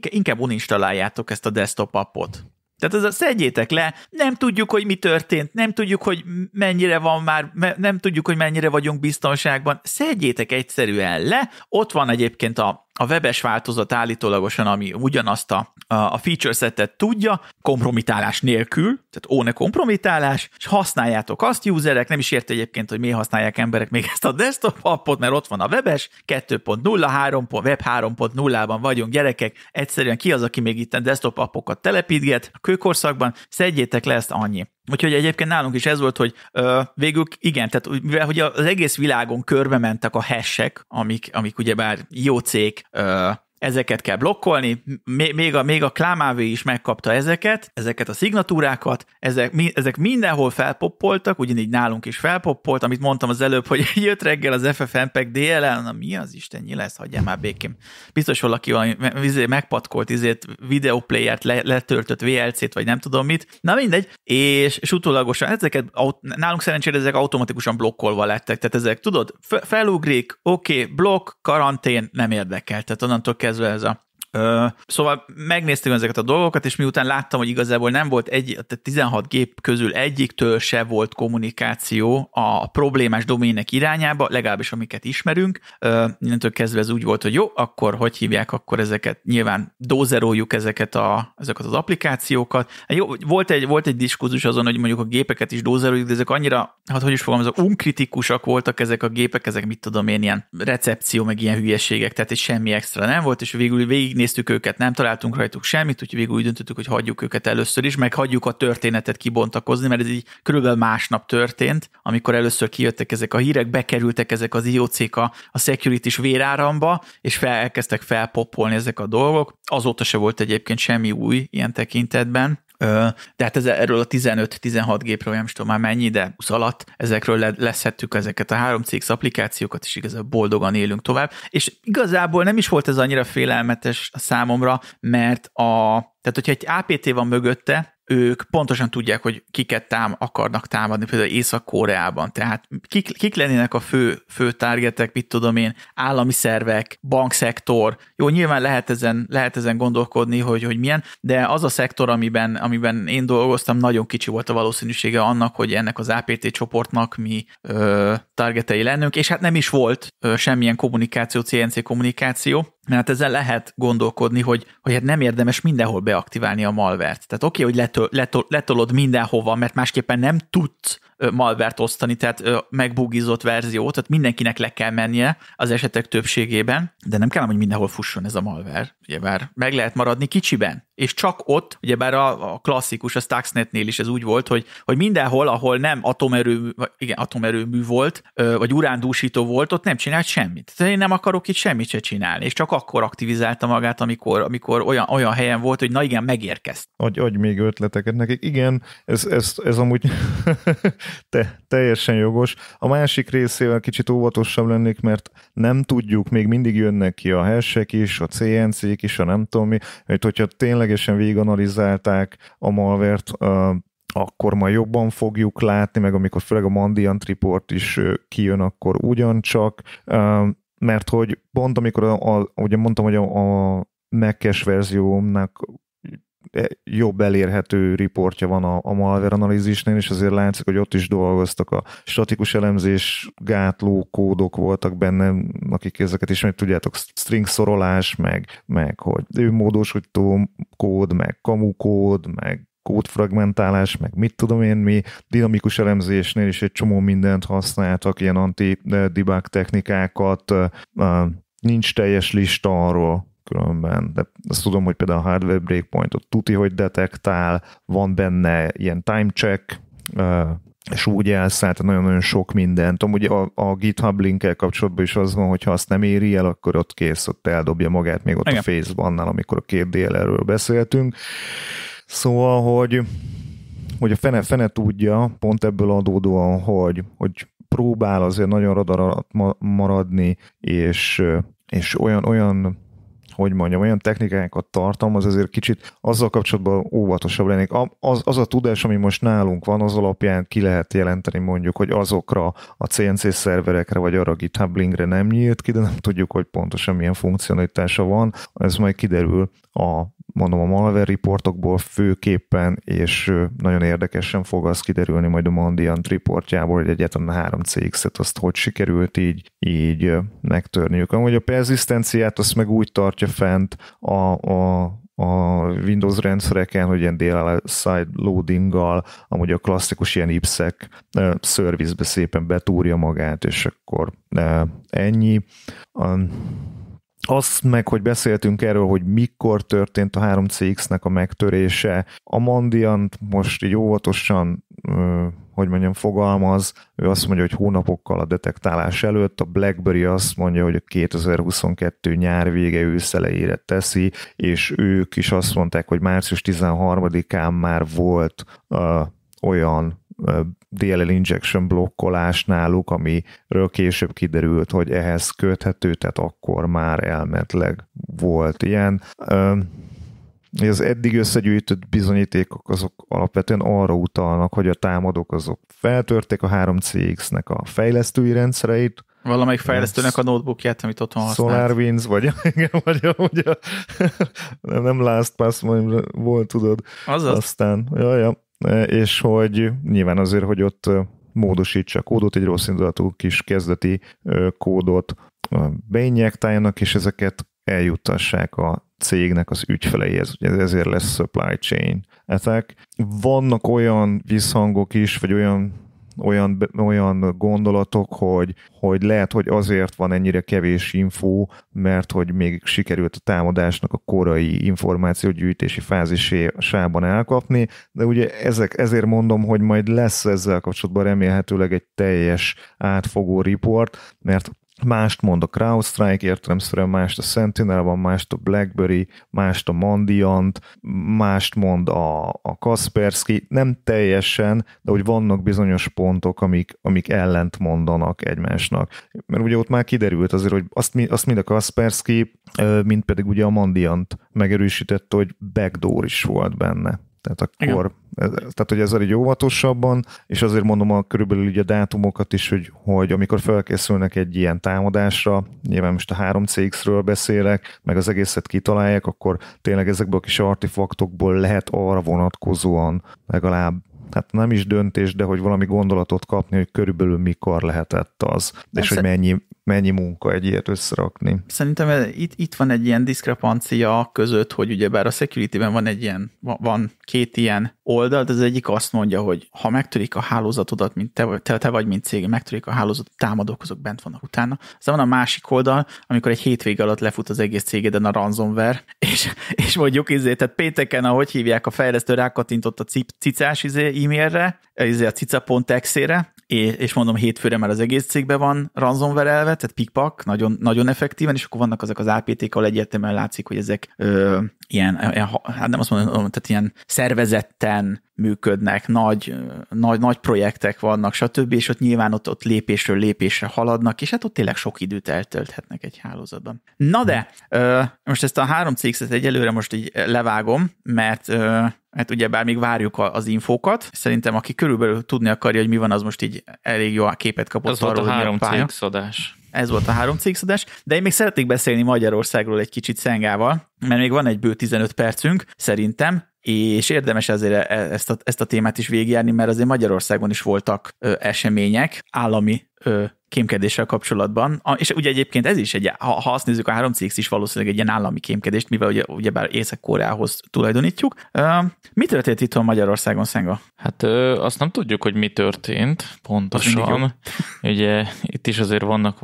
inkább uninstalláljátok ezt a desktop appot. Tehát ez a szedjétek le, nem tudjuk, hogy mi történt, nem tudjuk, hogy mennyire van már, nem tudjuk, hogy mennyire vagyunk biztonságban, szedjétek egyszerűen le, ott van egyébként a, a webes változat állítólagosan, ami ugyanazt a, a feature setet tudja, kompromitálás nélkül, tehát óne kompromitálás, és használjátok azt userek, nem is érte egyébként, hogy miért használják emberek még ezt a desktop appot, mert ott van a webes, 2.0, 3. web 3.0-ban vagyunk gyerekek, egyszerűen ki az, aki még itt a desktop appokat telepítget a kőkorszakban, szedjétek le ezt annyi. Úgyhogy egyébként nálunk is ez volt, hogy ö, végül igen, tehát mivel hogy az egész világon körbe mentek a hashek, amik, amik ugyebár jó cég, ö, ezeket kell blokkolni, még a, még a Klámávé is megkapta ezeket, ezeket a szignatúrákat, ezek, mi, ezek mindenhol felpoppoltak, ugyanígy nálunk is felpoppolt, amit mondtam az előbb, hogy [LAUGHS] jött reggel az FFmpeg DLL, na mi az Isten lesz, hagyjál már békém. Biztos valaki valami izé, megpatkolt izét, videoplayert, le, letöltött VLC-t, vagy nem tudom mit, na mindegy, és, és utólagosan ezeket, nálunk szerencsére ezek automatikusan blokkolva lettek, tehát ezek, tudod, felugrik, oké, okay, blokk, karantén, nem érdekel, tehát onnantól kezdve ez a Szóval megnéztük ezeket a dolgokat, és miután láttam, hogy igazából nem volt egy, tehát 16 gép közül egyiktől se volt kommunikáció a problémás domének irányába, legalábbis amiket ismerünk. Innentől kezdve ez úgy volt, hogy jó, akkor hogy hívják, akkor ezeket nyilván dózeroljuk ezeket, a, ezeket az applikációkat. Jó, volt egy, volt egy diskurzus azon, hogy mondjuk a gépeket is dózeroljuk, de ezek annyira, hát hogy is fogom, azok unkritikusak voltak ezek a gépek, ezek mit tudom én, ilyen recepció, meg ilyen hülyeségek, tehát egy semmi extra nem volt, és végül végignéztük őket, nem találtunk rajtuk semmit, úgyhogy végül úgy döntöttük, hogy hagyjuk őket először is, meg hagyjuk a történetet kibontakozni, mert ez így körülbelül másnap történt, amikor először kijöttek ezek a hírek, bekerültek ezek az IOC-k a, a security-s véráramba, és fel, elkezdtek felpopolni ezek a dolgok. Azóta se volt egyébként semmi új ilyen tekintetben. De hát ez, erről a 15-16 gépről, nem tudom már mennyi, de 20 alatt ezekről le, leszhettük ezeket a 3CX applikációkat, és igazából boldogan élünk tovább. És igazából nem is volt ez annyira félelmetes a számomra, mert a, tehát hogyha egy APT van mögötte, ők pontosan tudják, hogy kiket tám akarnak támadni, például Észak-Koreában. Tehát kik, kik lennének a fő, fő targetek, mit tudom én, állami szervek, bankszektor. Jó, nyilván lehet ezen, lehet ezen gondolkodni, hogy, hogy milyen, de az a szektor, amiben, amiben én dolgoztam, nagyon kicsi volt a valószínűsége annak, hogy ennek az APT csoportnak mi ö, targetei lennünk, és hát nem is volt ö, semmilyen kommunikáció, CNC kommunikáció, mert hát ezzel lehet gondolkodni, hogy, hogy hát nem érdemes mindenhol beaktiválni a malvert. Tehát oké, okay, hogy letol, letol, letolod mindenhova, mert másképpen nem tudsz malvert osztani, tehát megbugizott verziót, tehát mindenkinek le kell mennie az esetek többségében, de nem kell, hogy mindenhol fusson ez a malver. Ugyebár meg lehet maradni kicsiben, és csak ott, ugyebár a, a klasszikus, a Stuxnetnél is ez úgy volt, hogy, hogy mindenhol, ahol nem atomerő, igen, atomerőmű volt, vagy urándúsító volt, ott nem csinált semmit. Tehát én nem akarok itt semmit se csinálni, és csak akkor aktivizálta magát, amikor, amikor olyan, olyan helyen volt, hogy na igen, megérkezt. Adj, adj még ötleteket nekik. Igen, ez, ez, ez amúgy [LAUGHS] te, teljesen jogos. A másik részével kicsit óvatosabb lennék, mert nem tudjuk, még mindig jönnek ki a hashek is, a CNC-k is, a nem tudom mi, hogy hogyha ténylegesen végiganalizálták a malvert, akkor majd jobban fogjuk látni, meg amikor főleg a Mandiant Report is kijön, akkor ugyancsak, mert hogy pont amikor, a, a, ugye mondtam, hogy a, a Mac-es verziómnak jobb elérhető riportja van a, a malware analízisnél, és azért látszik, hogy ott is dolgoztak a statikus elemzés, gátló kódok voltak benne, akik ezeket is meg tudjátok, string szorolás, meg, meg hogy ő módosító kód, meg kamu kód, meg kódfragmentálás, meg mit tudom én mi, dinamikus elemzésnél is egy csomó mindent használtak, ilyen anti-debug technikákat, nincs teljes lista arról, különben, de azt tudom, hogy például a hardware breakpointot tuti, hogy detektál, van benne ilyen time check, és úgy elszállt nagyon-nagyon sok mindent. Amúgy a, a GitHub linkkel kapcsolatban is az van, hogy ha azt nem éri el, akkor ott kész, ott eldobja magát még ott Igen. a Facebook-nál, amikor a két DLL-ről beszéltünk. Szóval, hogy, hogy a fene, fene tudja, pont ebből adódóan, hogy, hogy próbál azért nagyon radar maradni, és, és olyan, olyan hogy mondjam, olyan technikákat tartalmaz, ezért kicsit azzal kapcsolatban óvatosabb lennék. Az, az a tudás, ami most nálunk van, az alapján ki lehet jelenteni mondjuk, hogy azokra a CNC szerverekre, vagy arra a GitHub linkre nem nyílt ki, de nem tudjuk, hogy pontosan milyen funkcionalitása van. Ez majd kiderül a mondom a malware reportokból főképpen, és nagyon érdekesen fog az kiderülni majd a Mandiant reportjából, hogy egyáltalán 3CX-et azt hogy sikerült így, így megtörniük. Amúgy a perzisztenciát azt meg úgy tartja fent a, a a Windows rendszereken, hogy ilyen DLL side loadinggal, amúgy a klasszikus ilyen IPSEC service szépen betúrja magát, és akkor ennyi. Azt meg, hogy beszéltünk erről, hogy mikor történt a 3CX-nek a megtörése. A Mandiant most így óvatosan, hogy mondjam, fogalmaz, ő azt mondja, hogy hónapokkal a detektálás előtt, a BlackBerry azt mondja, hogy a 2022 nyár vége ősz elejére teszi, és ők is azt mondták, hogy március 13-án már volt olyan DLL injection blokkolás náluk, amiről később kiderült, hogy ehhez köthető, tehát akkor már elmetleg volt ilyen. Az eddig összegyűjtött bizonyítékok azok alapvetően arra utalnak, hogy a támadók azok feltörték a 3CX-nek a fejlesztői rendszereit, Valamelyik fejlesztőnek a notebookját, amit otthon használt. SolarWinds, vagy, [LAUGHS] igen, vagy, a, [LAUGHS] nem, nem LastPass volt, tudod. Azaz. Aztán, ja, ja. És hogy nyilván azért, hogy ott módosítsa a kódot, egy rossz indulatú kis kezdeti kódot beinjektáljanak, és ezeket eljuttassák a cégnek az ügyfeleihez, ezért lesz supply chain attack. Vannak olyan visszhangok is, vagy olyan olyan, olyan gondolatok, hogy, hogy lehet, hogy azért van ennyire kevés info, mert hogy még sikerült a támadásnak a korai információgyűjtési fázisában elkapni, de ugye ezek, ezért mondom, hogy majd lesz ezzel kapcsolatban remélhetőleg egy teljes átfogó report, mert mást mond a CrowdStrike, értelemszerűen mást a Sentinel van, mást a BlackBerry, mást a Mandiant, mást mond a, a Kaspersky, nem teljesen, de hogy vannak bizonyos pontok, amik, amik ellent mondanak egymásnak. Mert ugye ott már kiderült azért, hogy azt, azt mind a Kaspersky, mint pedig ugye a Mandiant megerősítette, hogy backdoor is volt benne. Tehát akkor, ez, tehát hogy ezzel így óvatosabban, és azért mondom a körülbelül így a dátumokat is, hogy, hogy amikor felkészülnek egy ilyen támadásra, nyilván most a 3CX-ről beszélek, meg az egészet kitalálják, akkor tényleg ezekből a kis artefaktokból lehet arra vonatkozóan legalább hát nem is döntés, de hogy valami gondolatot kapni, hogy körülbelül mikor lehetett az, Persze. és hogy mennyi, mennyi munka egy ilyet összerakni. Szerintem itt, itt van egy ilyen diszkrepancia között, hogy ugyebár a security-ben van egy ilyen, van két ilyen oldal, de az egyik azt mondja, hogy ha megtörik a hálózatodat, mint te, te, te vagy, mint cég, megtörik a hálózatot, támadók azok bent vannak utána. Aztán van a másik oldal, amikor egy hétvég alatt lefut az egész cégeden a ransomware, [LAUGHS] és, és mondjuk izé, tehát pénteken, ahogy hívják, a fejlesztő rákattintott a cicás izé, e-mailre, izé a cica.exe-re, és mondom, hétfőre már az egész cégben van ransomware elve, tehát pikpak, nagyon, nagyon effektíven, és akkor vannak azok az APT-k, ahol egyértelműen látszik, hogy ezek ö, ilyen, hát nem azt mondom, tehát ilyen szervezetten működnek, nagy, nagy, nagy projektek vannak, stb., és ott nyilván ott, ott lépésről lépésre haladnak, és hát ott tényleg sok időt eltölthetnek egy hálózatban. Na de, ö, most ezt a három cégszet egyelőre most így levágom, mert ö, Hát ugyebár még várjuk az infókat. Szerintem aki körülbelül tudni akarja, hogy mi van, az most így elég jó képet kapott. Ez arról, volt a három cégszadás. Ez volt a három cégszadás, de én még szeretnék beszélni Magyarországról egy kicsit Szengával, mert még van egy bő 15 percünk, szerintem, és érdemes azért e- ezt a, ezt a témát is végigjárni, mert azért Magyarországon is voltak ö, események, állami ö, kémkedéssel kapcsolatban, és ugye egyébként ez is egy, ha, ha azt nézzük, a 3 cx is valószínűleg egy ilyen állami kémkedést, mivel ugye, ugyebár Észak-Koreához tulajdonítjuk. Mi történt itt Magyarországon, Szenga? Hát azt nem tudjuk, hogy mi történt pontosan. [LAUGHS] Ugye itt is azért vannak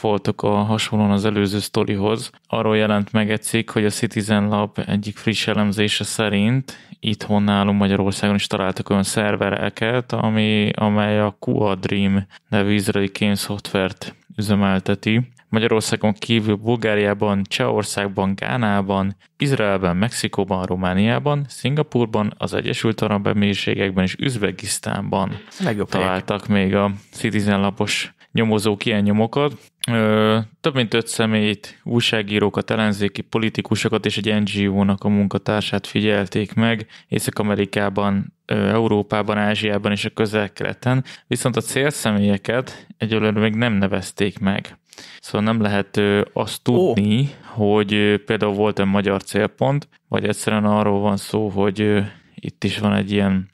voltak a hasonlóan az előző sztorihoz. Arról jelent meg egy cikk, hogy a Citizen Lab egyik friss elemzése szerint itthon nálunk Magyarországon is találtak olyan szervereket, ami, amely a Quadream nevű izraeli kémszoftvert üzemelteti. Magyarországon kívül Bulgáriában, Csehországban, Gánában, Izraelben, Mexikóban, Romániában, Szingapurban, az Egyesült Arab Emírségekben és Üzbegisztánban találtak még a Citizen lapos nyomozók ilyen nyomokat. Ö, több mint öt személyt, újságírókat, ellenzéki politikusokat és egy NGO-nak a munkatársát figyelték meg Észak-Amerikában, Európában, Ázsiában és a közel-keleten, viszont a célszemélyeket egyelőre még nem nevezték meg. Szóval nem lehet azt tudni, oh. hogy például volt egy magyar célpont, vagy egyszerűen arról van szó, hogy itt is van egy ilyen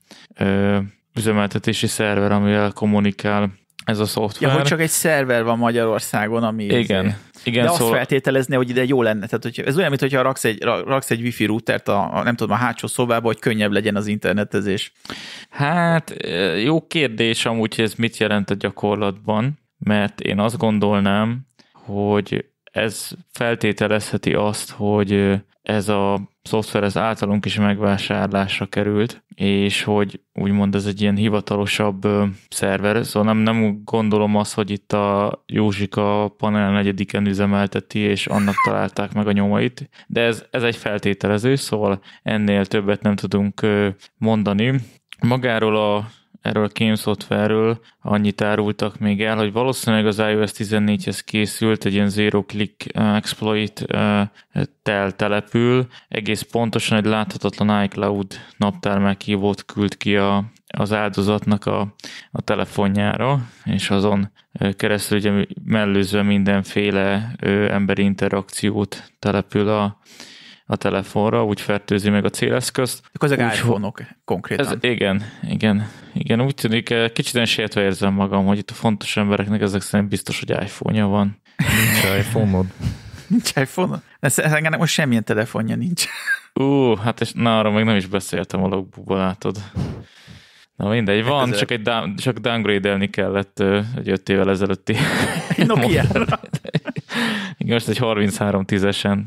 üzemeltetési szerver, amivel kommunikál ez a szoftver. Ja, hogy csak egy szerver van Magyarországon, ami... Igen. Izé. Igen, De azt szóval... feltételezni, hogy ide jó lenne. Tehát, hogy ez olyan, mintha raksz egy, raksz egy wifi routert a, a, nem tudom, a hátsó szobába, hogy könnyebb legyen az internetezés. Hát, jó kérdés amúgy, hogy ez mit jelent a gyakorlatban, mert én azt gondolnám, hogy ez feltételezheti azt, hogy ez a szoftver ez általunk is megvásárlásra került, és hogy úgymond ez egy ilyen hivatalosabb szerver, szóval nem, nem gondolom azt, hogy itt a Józsika panel negyediken üzemelteti, és annak találták meg a nyomait, de ez, ez egy feltételező, szóval ennél többet nem tudunk mondani. Magáról a erről a Game Software-ről annyit árultak még el, hogy valószínűleg az iOS 14-hez készült egy ilyen zero click uh, exploit uh, tel települ, egész pontosan egy láthatatlan iCloud naptár meghívót küld ki a az áldozatnak a, a telefonjára, és azon keresztül ugye mellőzve mindenféle emberi interakciót települ a, a telefonra, úgy fertőzi meg a céleszközt. Akkor ezek iPhone-ok konkrétan. Ez, igen, igen, igen, úgy tűnik, kicsit sértve érzem magam, hogy itt a fontos embereknek ezek szerint biztos, hogy iPhone-ja van. Nincs iPhone-od. [LAUGHS] Nincs iPhone-od? Engem most semmilyen telefonja nincs. Ú, hát és na, arra még nem is beszéltem a logbookban, látod. Na mindegy, van, csak egy down, csak downgrade-elni kellett egy öt évvel ezelőtti. Nokia [LAUGHS] Igen, most egy 33-10-esen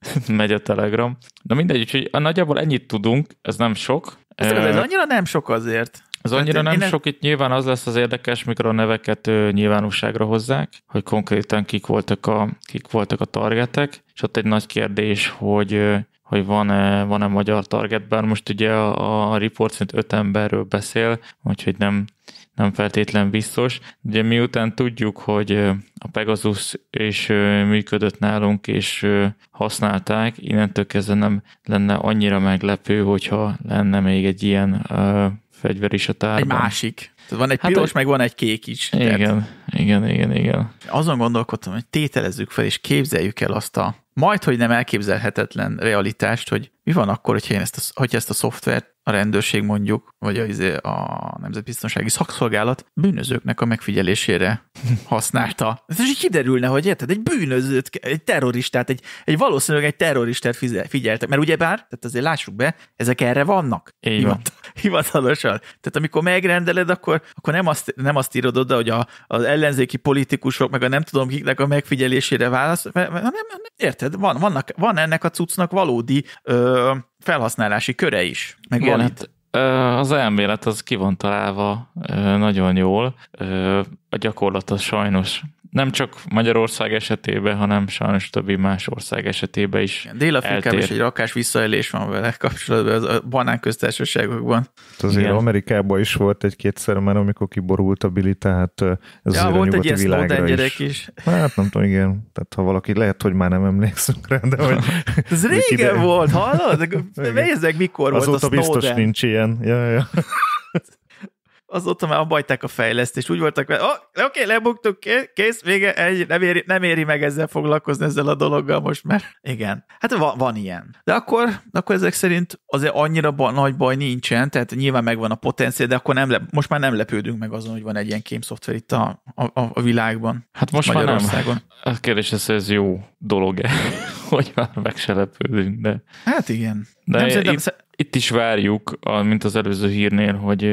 [LAUGHS] megy a Telegram. Na mindegy, úgyhogy nagyjából ennyit tudunk, ez nem sok. Ez, ez annyira nem sok azért. Ez annyira nem sok, itt nyilván az lesz az érdekes, mikor a neveket ő, nyilvánosságra hozzák, hogy konkrétan kik voltak a, kik voltak a targetek, és ott egy nagy kérdés, hogy hogy van-e, van-e magyar target, bár most ugye a, a report szerint öt emberről beszél, úgyhogy nem, nem feltétlen biztos. Ugye miután tudjuk, hogy a Pegasus is működött nálunk, és használták, innentől kezdve nem lenne annyira meglepő, hogyha lenne még egy ilyen fegyver is a tárban. Egy másik. Tehát van egy hát piros, meg van egy kék is. Igen, tehát igen, igen, igen. Azon gondolkodtam, hogy tételezzük fel, és képzeljük el azt a majd, hogy nem elképzelhetetlen realitást, hogy mi van akkor, hogyha, én ezt a, hogyha ezt a szoftvert a rendőrség mondjuk, vagy a, izé, a Nemzetbiztonsági Szakszolgálat bűnözőknek a megfigyelésére [LAUGHS] használta. Ez is kiderülne, hogy érted, egy bűnözőt, egy terroristát, egy, egy valószínűleg egy terroristát figyeltek, mert ugyebár, tehát azért lássuk be, ezek erre vannak. Így van. [LAUGHS] Hivatalosan. Tehát amikor megrendeled, akkor, akkor nem, azt, nem azt írod oda, hogy a, az ellenzéki politikusok, meg a nem tudom kiknek a megfigyelésére válasz, mert, mert nem, nem, érted, van, vannak, van ennek a cuccnak valódi ö, felhasználási köre is. Meg Igen, hát, az elmélet az ki van találva nagyon jól, a gyakorlat az sajnos nem csak Magyarország esetében, hanem sajnos többi más ország esetében is Dél-Afrikában is egy rakás visszaélés van vele kapcsolatban a banán köztársaságokban. Hát azért Igen. Amerikában is volt egy-kétszer már, amikor kiborult a Billy, tehát ez ja, volt egy ilyen is. gyerek is. Hát nem tudom, igen. Tehát ha valaki, lehet, hogy már nem emlékszünk rá, de hogy... [LAUGHS] ez régen ide... volt, hallod? [LAUGHS] Nézzek, mikor Azóta volt a Snowden. biztos nincs ilyen. Ja, ja azóta már abbajták a fejlesztést, úgy voltak, hogy oh, oké, okay, lebuktuk, kész, vége, egy, nem, éri, nem éri meg ezzel foglalkozni, ezzel a dologgal most már. Igen, hát van, van ilyen. De akkor, akkor ezek szerint azért annyira ba, nagy baj nincsen, tehát nyilván megvan a potenciál, de akkor nem le, most már nem lepődünk meg azon, hogy van egy ilyen kém szoftver itt a, a, a világban. Hát most már nem. A kérdés ez, ez jó dolog-e, [LAUGHS] hogy már meg se lepődünk, de... Hát igen. De nem, szerintem, itt, itt is várjuk, mint az előző hírnél, hogy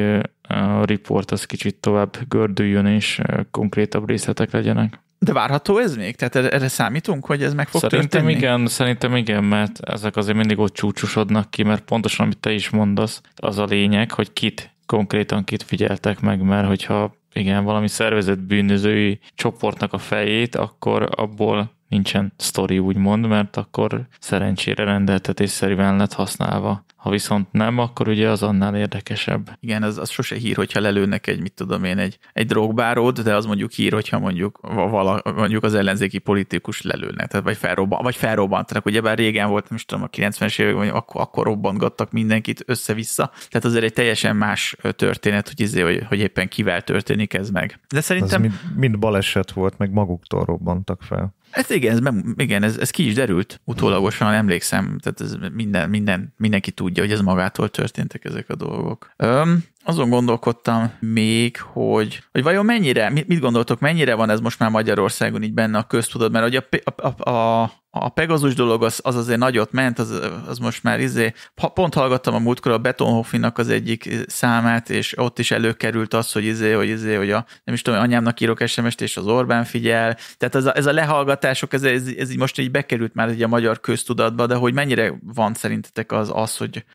a report az kicsit tovább gördüljön, és konkrétabb részletek legyenek. De várható ez még? Tehát erre számítunk, hogy ez meg fog szerintem történni? igen, szerintem igen, mert ezek azért mindig ott csúcsosodnak ki, mert pontosan, amit te is mondasz, az a lényeg, hogy kit, konkrétan kit figyeltek meg, mert hogyha igen, valami szervezett bűnözői csoportnak a fejét, akkor abból nincsen sztori úgymond, mert akkor szerencsére rendeltetésszerűen lett használva. Ha viszont nem, akkor ugye az annál érdekesebb. Igen, az, az sose hír, hogyha lelőnek egy, mit tudom én, egy, egy drogbárót, de az mondjuk hír, hogyha mondjuk, vala, mondjuk az ellenzéki politikus lelőnek, tehát vagy, felrobban, vagy felrobbantanak. Ugye bár régen volt, most tudom, a 90-es években, akkor, akkor robbantgattak mindenkit össze-vissza. Tehát azért egy teljesen más történet, hogy, izé, hogy, hogy éppen kivel történik ez meg. De szerintem... Ez mind, mind baleset volt, meg maguktól robbantak fel. Ez igen, ez, igen ez, ez ki is derült utólagosan, emlékszem, tehát ez minden, minden, mindenki tudja, hogy ez magától történtek ezek a dolgok. Öm, azon gondolkodtam még, hogy, hogy vajon mennyire, mit, gondoltok, mennyire van ez most már Magyarországon így benne a köztudat, mert hogy a, a, a, a Pegazus dolog az, az azért nagyot ment, az, az most már izé, pont hallgattam a múltkor a Betonhoffinak az egyik számát, és ott is előkerült az, hogy izé, hogy izé, hogy a, nem is tudom, anyámnak írok sms és az Orbán figyel, tehát ez a, ez a lehallgatások, ez, ez, ez így most így bekerült már egy a magyar köztudatba, de hogy mennyire van szerintetek az, az hogy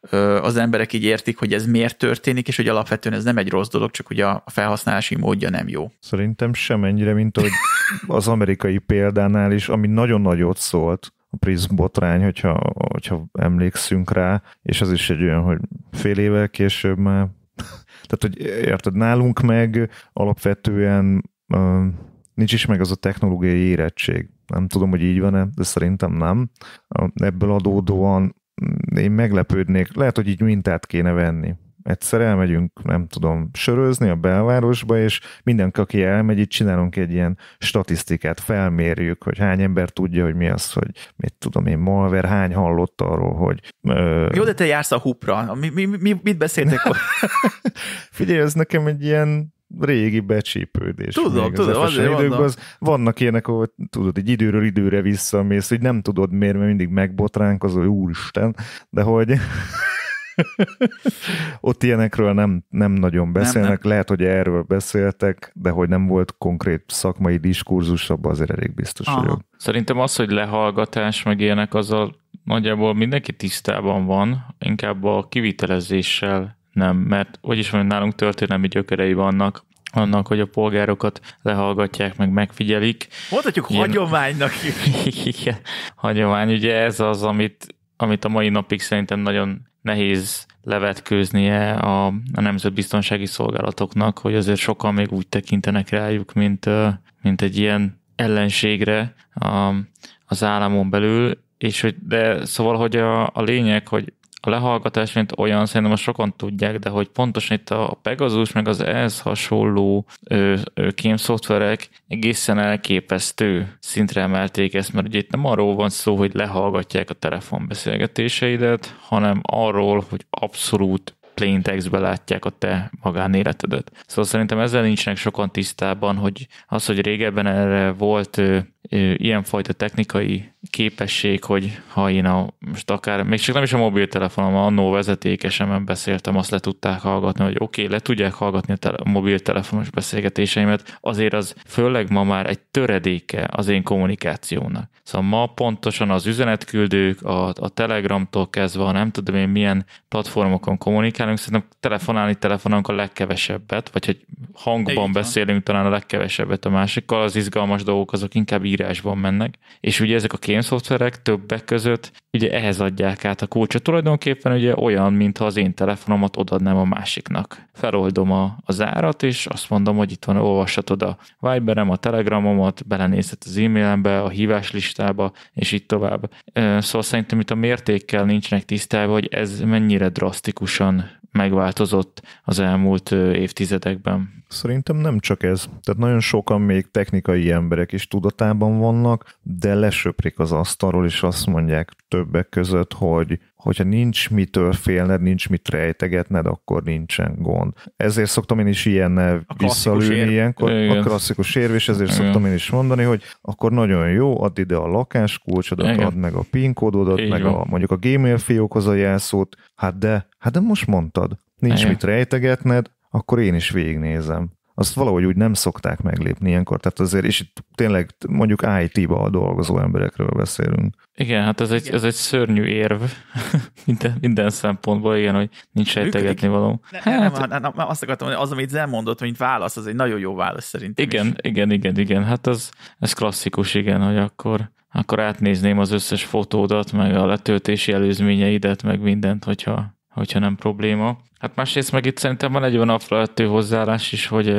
az emberek így értik, hogy ez miért történik, és hogy alapvetően ez nem egy rossz dolog, csak ugye a felhasználási módja nem jó. Szerintem sem ennyire, mint hogy az amerikai példánál is, ami nagyon nagyot szól, volt a Prism botrány, hogyha, hogyha emlékszünk rá, és az is egy olyan, hogy fél évvel később már, tehát hogy érted, nálunk meg alapvetően nincs is meg az a technológiai érettség. Nem tudom, hogy így van-e, de szerintem nem. Ebből adódóan én meglepődnék, lehet, hogy így mintát kéne venni egyszer elmegyünk, nem tudom, sörözni a belvárosba, és mindenki, aki elmegy, itt csinálunk egy ilyen statisztikát, felmérjük, hogy hány ember tudja, hogy mi az, hogy mit tudom én, malver, hány hallott arról, hogy... Ö... Jó, de te jársz a hupra. Mi, mi, mi, mit beszéltek? [LAUGHS] Figyelj, ez nekem egy ilyen régi becsípődés. Tudom, tudom, az időkben, az, vannak ilyenek, ahol tudod, egy időről időre visszamész, hogy nem tudod miért, mert mindig megbotránkozol, úristen, de hogy [LAUGHS] ott ilyenekről nem, nem nagyon beszélnek, nem, nem. lehet, hogy erről beszéltek, de hogy nem volt konkrét szakmai diskurzus, abban azért elég biztos Aha. vagyok. Szerintem az, hogy lehallgatás, meg ilyenek, azzal nagyjából mindenki tisztában van, inkább a kivitelezéssel nem, mert is mondjam, nálunk történelmi gyökerei vannak, annak, hogy a polgárokat lehallgatják, meg megfigyelik. Mondhatjuk Ilyen... hagyománynak [LAUGHS] Igen, hagyomány. Ugye ez az, amit, amit a mai napig szerintem nagyon nehéz levetkőznie a, a nemzetbiztonsági szolgálatoknak, hogy azért sokan még úgy tekintenek rájuk, mint, mint egy ilyen ellenségre a, az államon belül, és hogy, de szóval, hogy a, a lényeg, hogy a lehallgatás, mint olyan, szerintem most sokan tudják, de hogy pontosan itt a Pegasus, meg az ehhez hasonló kémszoftverek egészen elképesztő szintre emelték ezt, mert ugye itt nem arról van szó, hogy lehallgatják a telefonbeszélgetéseidet, hanem arról, hogy abszolút plain textbe látják a te magánéletedet. Szóval szerintem ezzel nincsenek sokan tisztában, hogy az, hogy régebben erre volt ilyenfajta technikai képesség, hogy ha én a, most akár, még csak nem is a mobiltelefonom, annó vezetékesemen beszéltem, azt le tudták hallgatni, hogy oké, okay, le tudják hallgatni a, tele, a mobiltelefonos beszélgetéseimet, azért az főleg ma már egy töredéke az én kommunikációnak. Szóval ma pontosan az üzenetküldők, a, a Telegramtól kezdve, nem tudom én milyen platformokon kommunikálunk, szerintem telefonálni telefonunk a legkevesebbet, vagy hogy hangban beszélünk talán a legkevesebbet a másikkal, az izgalmas dolgok azok inkább írásban mennek. És ugye ezek a kémszoftverek többek között ugye ehhez adják át a kulcsot. Tulajdonképpen ugye olyan, mintha az én telefonomat odadnám a másiknak. Feloldom a, az árat, és azt mondom, hogy itt van, olvashatod a Viberem, a Telegramomat, belenézhet az e-mailembe, a hívás listába, és így tovább. Szóval szerintem itt a mértékkel nincsenek tisztában, hogy ez mennyire drasztikusan megváltozott az elmúlt évtizedekben. Szerintem nem csak ez. Tehát nagyon sokan még technikai emberek is tudatában vannak, de lesöprik az asztalról, és azt mondják többek között, hogy hogyha nincs mitől félned, nincs mit rejtegetned, akkor nincsen gond. Ezért szoktam én is ilyen visszalőni ilyenkor, Igen. a klasszikus érv, és ezért Igen. szoktam én is mondani, hogy akkor nagyon jó, add ide a lakáskulcsodat, Igen. add meg a PIN kódodat, meg a, mondjuk a Gmail fiókhoz a jelszót, hát de, hát de most mondtad, nincs Igen. mit rejtegetned, akkor én is végignézem azt valahogy úgy nem szokták meglépni ilyenkor, tehát azért, és itt tényleg mondjuk IT-ba dolgozó emberekről beszélünk. Igen, hát ez egy, ez egy szörnyű érv [LAUGHS] minden, minden szempontból, igen, hogy nincs sejtegetni való. Ne, hát, nem, nem, nem, azt akartam mondani, az, amit Zen mondott, mint válasz, az egy nagyon jó válasz szerintem. Igen, is. igen, igen, igen, hát az, ez klasszikus, igen, hogy akkor, akkor átnézném az összes fotódat, meg a letöltési előzményeidet, meg mindent, hogyha, hogyha nem probléma. Hát másrészt meg itt szerintem van egy olyan alapvető hozzáállás is, hogy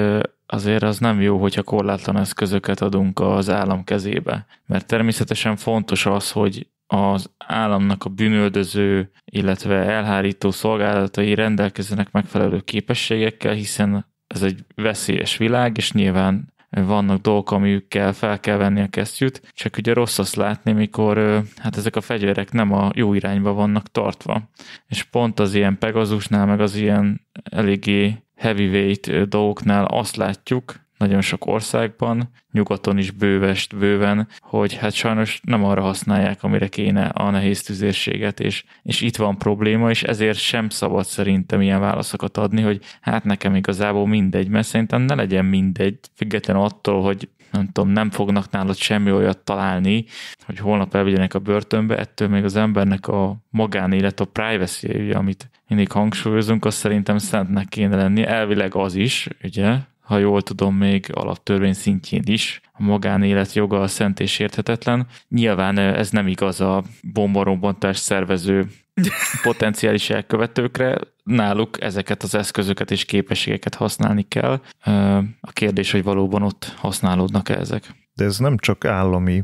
azért az nem jó, hogyha korlátlan eszközöket adunk az állam kezébe. Mert természetesen fontos az, hogy az államnak a bűnöldöző, illetve elhárító szolgálatai rendelkezzenek megfelelő képességekkel, hiszen ez egy veszélyes világ, és nyilván vannak dolgok, amikkel fel kell venni a kesztyűt, csak ugye rossz azt látni, mikor hát ezek a fegyverek nem a jó irányba vannak tartva. És pont az ilyen Pegasusnál, meg az ilyen eléggé heavyweight dolgoknál azt látjuk, nagyon sok országban, nyugaton is bővest bőven, hogy hát sajnos nem arra használják, amire kéne a nehéz tüzérséget, és, és itt van probléma, és ezért sem szabad szerintem ilyen válaszokat adni, hogy hát nekem igazából mindegy, mert szerintem ne legyen mindegy, független attól, hogy nem tudom, nem fognak nálad semmi olyat találni, hogy holnap elvigyenek a börtönbe, ettől még az embernek a magánélet, a privacy amit mindig hangsúlyozunk, azt szerintem szentnek kéne lenni. Elvileg az is, ugye, ha jól tudom, még alaptörvény szintjén is. A magánélet joga a szent és érthetetlen. Nyilván ez nem igaz a bombarombantás szervező [LAUGHS] potenciális elkövetőkre, náluk ezeket az eszközöket és képességeket használni kell. A kérdés, hogy valóban ott használódnak -e ezek. De ez nem csak állami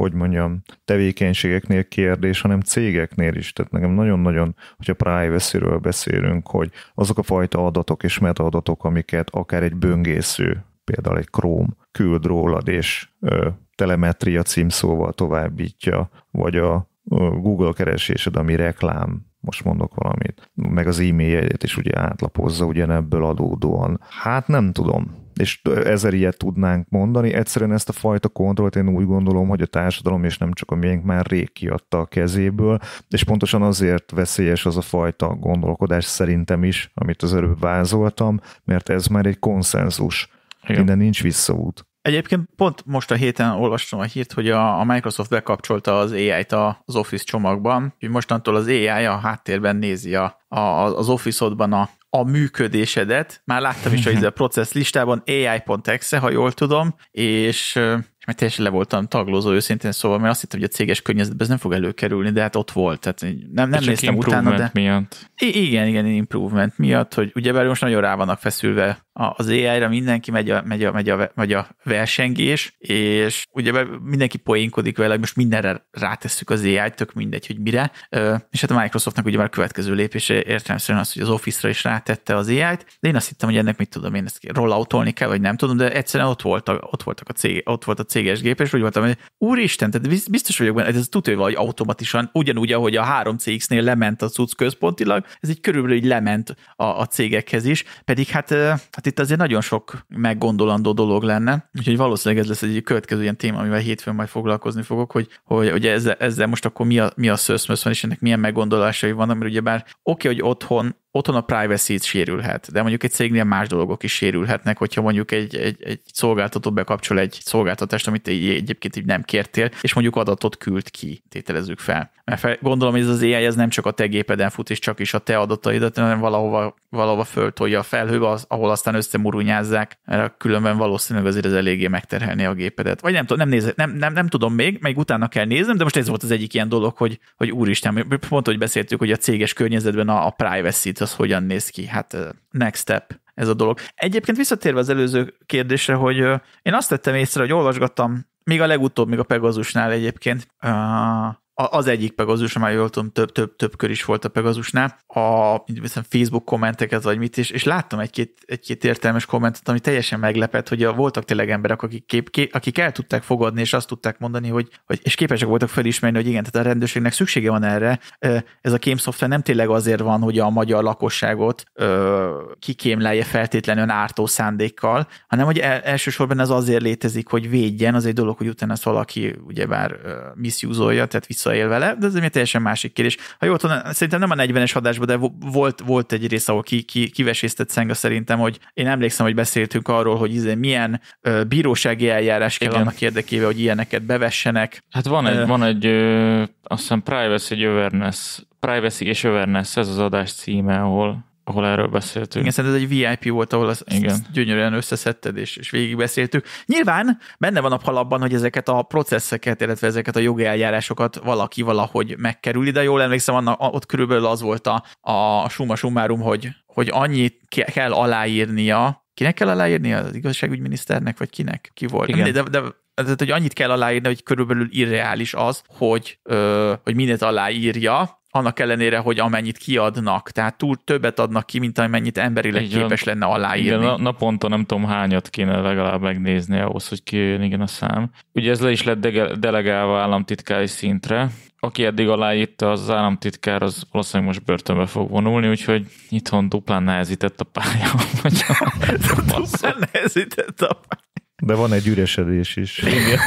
hogy mondjam, tevékenységeknél kérdés, hanem cégeknél is. Tehát nekem nagyon-nagyon, hogyha privacy-ről beszélünk, hogy azok a fajta adatok és metaadatok, amiket akár egy böngésző, például egy Chrome küld rólad, és ö, telemetria címszóval továbbítja, vagy a Google keresésed, ami reklám, most mondok valamit, meg az e-mailjegyet is ugye átlapozza ugyanebből adódóan. Hát nem tudom, és ezer ilyet tudnánk mondani. Egyszerűen ezt a fajta kontrollt én úgy gondolom, hogy a társadalom, és nem csak a miénk már rég kiadta a kezéből, és pontosan azért veszélyes az a fajta gondolkodás szerintem is, amit az előbb vázoltam, mert ez már egy konszenzus. Igen. Innen nincs visszaút. Egyébként pont most a héten olvastam a hírt, hogy a, Microsoft bekapcsolta az AI-t az Office csomagban, hogy mostantól az AI a háttérben nézi a, a, az Office-odban a, a működésedet. Már láttam is, hogy a process listában AI.exe, ha jól tudom, és és meg teljesen le voltam taglózó őszintén szóval, mert azt hittem, hogy a céges környezetben ez nem fog előkerülni, de hát ott volt. Tehát nem, nem néztem utána, de... miatt. I- igen, igen, improvement miatt, hogy ugye most nagyon rá vannak feszülve az AI-ra, mindenki megy a, megy, a, megy, a, megy a versengés, és ugye mindenki poénkodik vele, hogy most mindenre rátesszük az AI-t, tök mindegy, hogy mire. És hát a Microsoftnak ugye már a következő lépése értelemszerűen az, hogy az Office-ra is rátette az AI-t, de én azt hittem, hogy ennek mit tudom én, ezt rolloutolni kell, vagy nem tudom, de egyszerűen ott voltak, ott voltak a cég, ott volt a céges gép, és úgy voltam, hogy úristen, tehát biztos vagyok benne, ez tudja, hogy automatikusan, ugyanúgy, ahogy a 3CX-nél lement a cucc központilag, ez így körülbelül így lement a, a cégekhez is, pedig hát, hát itt azért nagyon sok meggondolandó dolog lenne, úgyhogy valószínűleg ez lesz egy következő ilyen téma, amivel hétfőn majd foglalkozni fogok, hogy, hogy, hogy ezzel, ezzel most akkor mi a, mi a szöszmösz van, és ennek milyen meggondolásai vannak, mert ugye bár oké, okay, hogy otthon otthon a privacy sérülhet, de mondjuk egy cégnél más dolgok is sérülhetnek, hogyha mondjuk egy, egy, egy szolgáltató bekapcsol egy szolgáltatást, amit egy, egyébként így nem kértél, és mondjuk adatot küld ki, tételezzük fel. Mert fel, gondolom, hogy ez az AI ez nem csak a te gépeden fut, és csak is a te adataidat, hanem valahova, valahova föltolja a felhőbe, ahol aztán összemurunyázzák, mert különben valószínűleg azért ez eléggé megterhelni a gépedet. Vagy nem tudom, nem, néz, nem, nem, nem, tudom még, meg utána kell néznem, de most ez volt az egyik ilyen dolog, hogy, hogy úristen, pont, hogy beszéltük, hogy a céges környezetben a, a privacy az hogyan néz ki. Hát next step ez a dolog. Egyébként visszatérve az előző kérdésre, hogy én azt tettem észre, hogy olvasgattam, még a legutóbb, még a Pegazusnál egyébként, az egyik Pegazus, már jól tudom, több, több, több kör is volt a Pegazusnál, a hiszem, Facebook kommenteket, vagy mit is, és láttam egy-két, egy-két értelmes kommentet, ami teljesen meglepett, hogy a, voltak tényleg emberek, akik, kép, kép, akik el tudták fogadni, és azt tudták mondani, hogy, hogy és képesek voltak felismerni, hogy igen, tehát a rendőrségnek szüksége van erre. Ez a kémszoftver nem tényleg azért van, hogy a magyar lakosságot ö, kikémlelje feltétlenül ártó szándékkal, hanem hogy el, elsősorban ez azért létezik, hogy védjen, az egy dolog, hogy utána ezt valaki ugyebár miszjúzolja, tehát vissza visszaél vele, de ez egy teljesen másik kérdés. Ha jól tudom, szerintem nem a 40-es adásban, de volt, volt egy rész, ahol ki, ki, kivesésztett Szenga szerintem, hogy én emlékszem, hogy beszéltünk arról, hogy izé milyen ö, bírósági eljárás kell Igen. annak érdekében, hogy ilyeneket bevessenek. Hát van egy, uh, van egy ö, azt hiszem privacy awareness, privacy és awareness, ez az adás címe, ahol ahol erről beszéltünk. Igen, szerintem ez egy VIP volt, ahol ezt, Igen. ezt gyönyörűen összeszedted, és, és végigbeszéltük. Nyilván benne van a palapban, hogy ezeket a processzeket, illetve ezeket a jogi eljárásokat valaki valahogy megkerüli, de jól emlékszem, annak, ott körülbelül az volt a, a summa summarum, hogy, hogy annyit kell aláírnia, kinek kell aláírnia? Az igazságügyminiszternek, vagy kinek? Ki volt? Igen. De, de, tehát, hogy annyit kell aláírni, hogy körülbelül irreális az, hogy, ö, hogy mindent aláírja, annak ellenére, hogy amennyit kiadnak, tehát túl többet adnak ki, mint amennyit emberileg igen, képes lenne aláírni. Igen, naponta nem tudom hányat kéne legalább megnézni ahhoz, hogy kijöjjön igen a szám. Ugye ez le is lett delegálva államtitkári szintre, aki eddig aláírta az államtitkár, az valószínűleg most börtönbe fog vonulni, úgyhogy itthon duplán nehezített a pálya. [LAUGHS] duplán nehezített a pálya. De van egy üresedés is. Igen.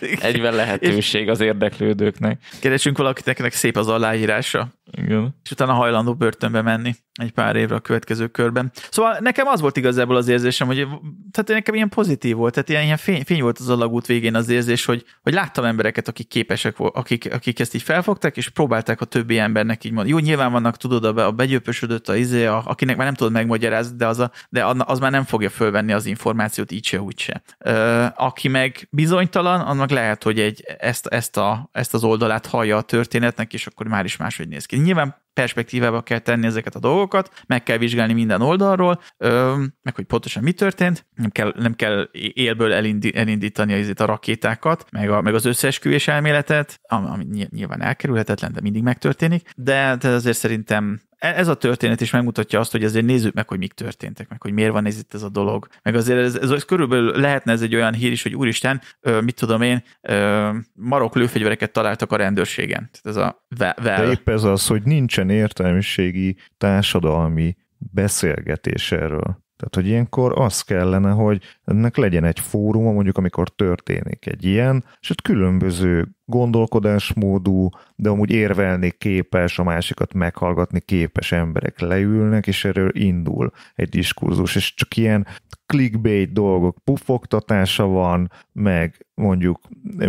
[LAUGHS] Egyben lehetőség az érdeklődőknek. Keresünk valakinek szép az aláírása. Igen. És utána hajlandó börtönbe menni egy pár évre a következő körben. Szóval nekem az volt igazából az érzésem, hogy tehát nekem ilyen pozitív volt, tehát ilyen, ilyen fény, fény volt az alagút végén az érzés, hogy, hogy láttam embereket, akik képesek volt, akik, akik ezt így felfogták, és próbálták a többi embernek így mondani. Jó, nyilván vannak, tudod, a, a begyöpösödött a izé, a, akinek már nem tudod megmagyarázni, de az, a, de az már nem fogja fölvenni az információt így se, úgy se. Ö, aki meg bizonytalan, annak lehet, hogy egy, ezt, ezt, a, ezt az oldalát hallja a történetnek, és akkor már is máshogy néz ki. Nyilván perspektívába kell tenni ezeket a dolgokat, meg kell vizsgálni minden oldalról, ö, meg hogy pontosan mi történt, nem kell, nem kell élből elindi, elindítani az a rakétákat, meg, a, meg az összeesküvés elméletet, ami, ami nyilván elkerülhetetlen, de mindig megtörténik, de, de azért szerintem ez a történet is megmutatja azt, hogy azért nézzük meg, hogy mik történtek, meg hogy miért van ez itt ez a dolog. Meg azért ez, ez, ez körülbelül lehetne ez egy olyan hír is, hogy úristen, ö, mit tudom én, ö, marok lőfegyvereket találtak a rendőrségen. Tehát ez a vel. De épp ez az, hogy nincsen értelmiségi társadalmi beszélgetés erről. Tehát, hogy ilyenkor az kellene, hogy ennek legyen egy fóruma, mondjuk amikor történik egy ilyen, és ott különböző gondolkodásmódú, de amúgy érvelni képes, a másikat meghallgatni képes emberek leülnek, és erről indul egy diskurzus, és csak ilyen clickbait dolgok, pufogtatása van, meg mondjuk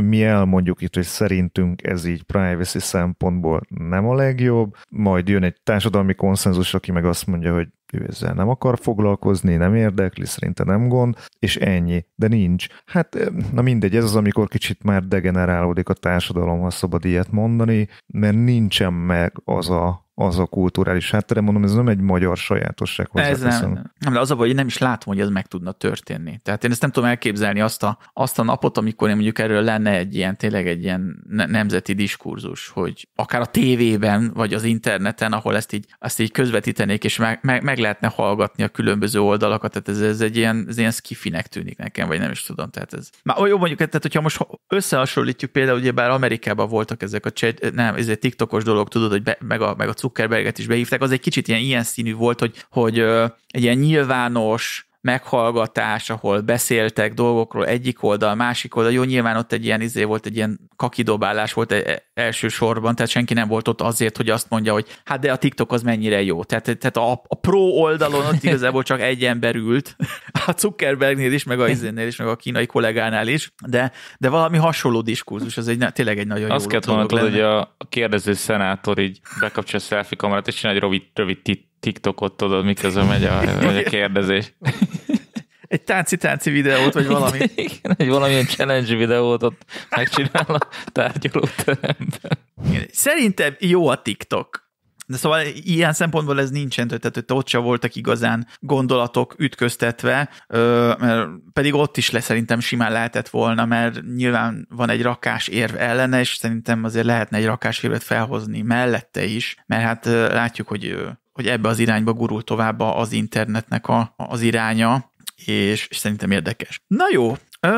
mi elmondjuk itt, hogy szerintünk ez így privacy szempontból nem a legjobb, majd jön egy társadalmi konszenzus, aki meg azt mondja, hogy ő ezzel nem akar foglalkozni, nem érdekli, szerintem nem gond, és ennyi, de nincs. Hát, na mindegy, ez az, amikor kicsit már degenerálódik a társadalom, ha szabad ilyet mondani, mert nincsen meg az a az a kulturális háttere, mondom, ez nem egy magyar sajátosság. Ez nem, nem, de az a baj, hogy nem is látom, hogy ez meg tudna történni. Tehát én ezt nem tudom elképzelni azt a, azt a napot, amikor én mondjuk erről lenne egy ilyen, tényleg egy ilyen nemzeti diskurzus, hogy akár a tévében, vagy az interneten, ahol ezt így, ezt így közvetítenék, és meg, meg, meg lehetne hallgatni a különböző oldalakat, tehát ez, ez egy ilyen, ez ilyen skifinek tűnik nekem, vagy nem is tudom. Tehát ez. Már jó mondjuk, tehát hogyha most összehasonlítjuk például, ugye bár Amerikában voltak ezek a nem, ez egy TikTokos dolog, tudod, hogy be, meg a, meg a Zuckerberget is behívták, az egy kicsit ilyen, ilyen színű volt, hogy, hogy egy ilyen nyilvános, meghallgatás, ahol beszéltek dolgokról egyik oldal, másik oldal. Jó, nyilván ott egy ilyen izé volt, egy ilyen kakidobálás volt e, elsősorban, tehát senki nem volt ott azért, hogy azt mondja, hogy hát de a TikTok az mennyire jó. Tehát, tehát a, a pro oldalon ott igazából csak egy ember ült, a Zuckerbergnél is, meg a izénél is, meg a kínai kollégánál is, de, de valami hasonló diskurzus, az egy, tényleg egy nagyon azt jó Azt volna, hogy a kérdező szenátor így bekapcsolja a selfie kamerát, és csinál egy rövid, rövid TikTokot, tudod, miközben megy a, megy a kérdezés. Egy tánci-tánci videót, vagy valami. [LAUGHS] Igen, egy valamilyen challenge videót ott megcsinál a tárgyalóteremben. Szerintem jó a TikTok. De szóval ilyen szempontból ez nincsen, tehát hogy ott sem voltak igazán gondolatok ütköztetve, mert pedig ott is le szerintem simán lehetett volna, mert nyilván van egy rakás érv ellene, és szerintem azért lehetne egy rakás érvet felhozni mellette is, mert hát látjuk, hogy hogy ebbe az irányba gurul tovább az internetnek a, az iránya, és, és szerintem érdekes. Na jó, ö,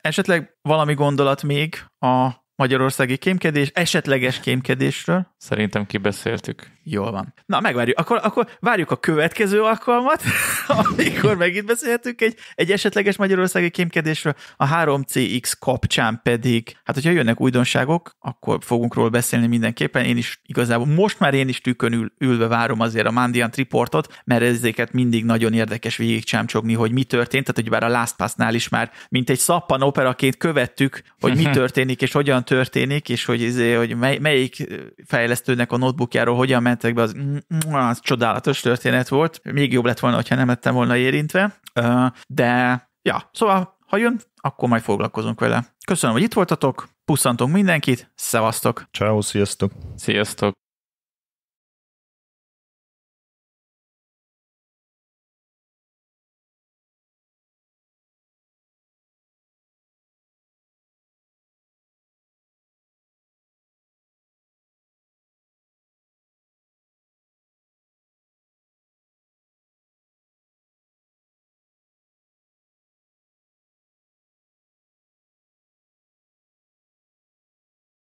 esetleg valami gondolat még a magyarországi kémkedés, esetleges kémkedésről? Szerintem kibeszéltük. Jól van. Na, megvárjuk. Akkor, akkor várjuk a következő alkalmat, [LAUGHS] amikor megint beszélhetünk egy, egy esetleges magyarországi kémkedésről. A 3CX kapcsán pedig, hát hogyha jönnek újdonságok, akkor fogunk róla beszélni mindenképpen. Én is igazából most már én is tükön ül, ülve várom azért a Mandiant Reportot, mert ezeket mindig nagyon érdekes végigcsámcsogni, hogy mi történt. Tehát, hogy bár a Last Pass-nál is már mint egy szappan operaként követtük, hogy mi [LAUGHS] történik és hogyan történik, és hogy, izé, hogy mely, melyik fejlesztőnek a notebookjáról hogyan mentek be, az, az csodálatos történet volt. Még jobb lett volna, ha nem lettem volna érintve. De ja, szóval ha jön, akkor majd foglalkozunk vele. Köszönöm, hogy itt voltatok, pusszantunk mindenkit, szevasztok! Ciao, sziasztok! Sziasztok!